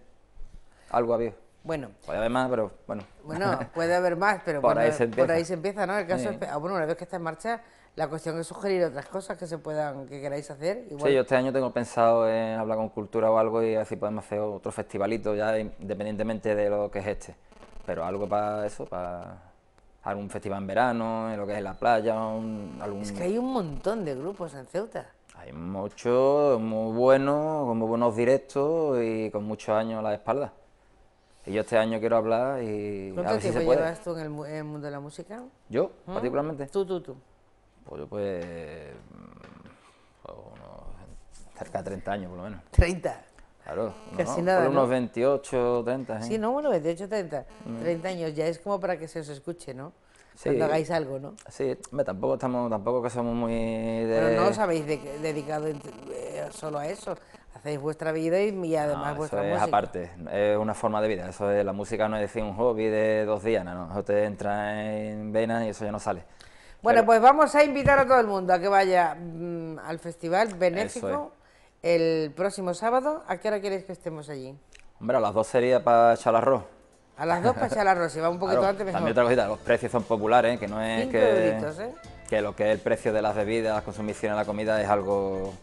algo ha habido.
Bueno.
Puede haber más, pero bueno.
Bueno, puede haber más, pero *laughs* por, ahí, se empieza. por ahí se empieza, ¿no? El caso es, ah, bueno, una vez que está en marcha, la cuestión es sugerir otras cosas que se puedan, que queráis hacer.
Sí, yo este año tengo pensado en hablar con Cultura o algo y así podemos hacer otro festivalito ya independientemente de lo que es este. Pero algo para eso, para algún festival en verano, en lo que es la playa, algún...
Es que hay un montón de grupos en Ceuta.
Hay muchos, muy buenos, con muy buenos directos y con muchos años a la espalda. Y yo este año quiero hablar y
¿Cuánto a ver si se puede. llevas tú en el, mundo de la música?
¿Yo, ¿Mm? particularmente?
Tú, tú, tú.
Pues yo pues... Mm, unos, cerca de 30 años por lo menos.
¿30?
Claro, Casi nada, unos 28, 30.
¿eh? Sí, no, bueno, 28, 30. 30 años ya es como para que se os escuche, ¿no? Sí. Cuando hagáis algo, ¿no?
Sí, tampoco estamos, tampoco que somos muy de...
Pero no os habéis dedicado eh, solo a eso. Hacéis vuestra vida y, además vuestra
eso
música.
es aparte, es una forma de vida. Eso es, la música no es decir un hobby de dos días, no, Eso te entra en venas y eso ya no sale.
Bueno, pues vamos a invitar a todo el mundo a que vaya mm, al festival benéfico el próximo sábado. ¿A qué hora queréis que estemos allí?
Hombre, a las dos sería para echar arroz.
A las dos para echar arroz, si va un poquito antes mejor.
También otra cosita, los precios son populares, que no es que, ¿eh? que lo que es el precio de las bebidas, las consumiciones, la comida es algo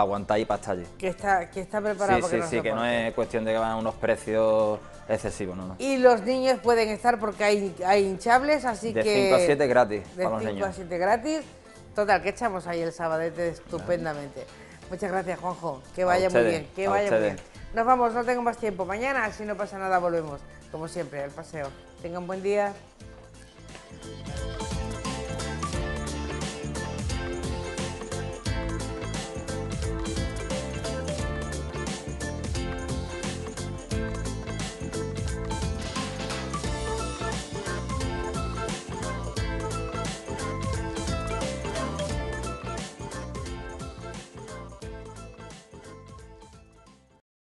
para aguantar y para estar allí.
Que está, que está preparado
sí, sí, sí, que no es cuestión de que van unos precios excesivos, no, no.
Y los niños pueden estar porque hay, hay hinchables, así que...
De 5 a 7 gratis
de
para 5
a 7 gratis. Total, que echamos ahí el sabadete estupendamente. Muchas gracias, Juanjo. Que vaya muy bien, que vaya muy bien. Nos vamos, no tengo más tiempo. Mañana, si no pasa nada, volvemos, como siempre, al paseo. Tengan buen día.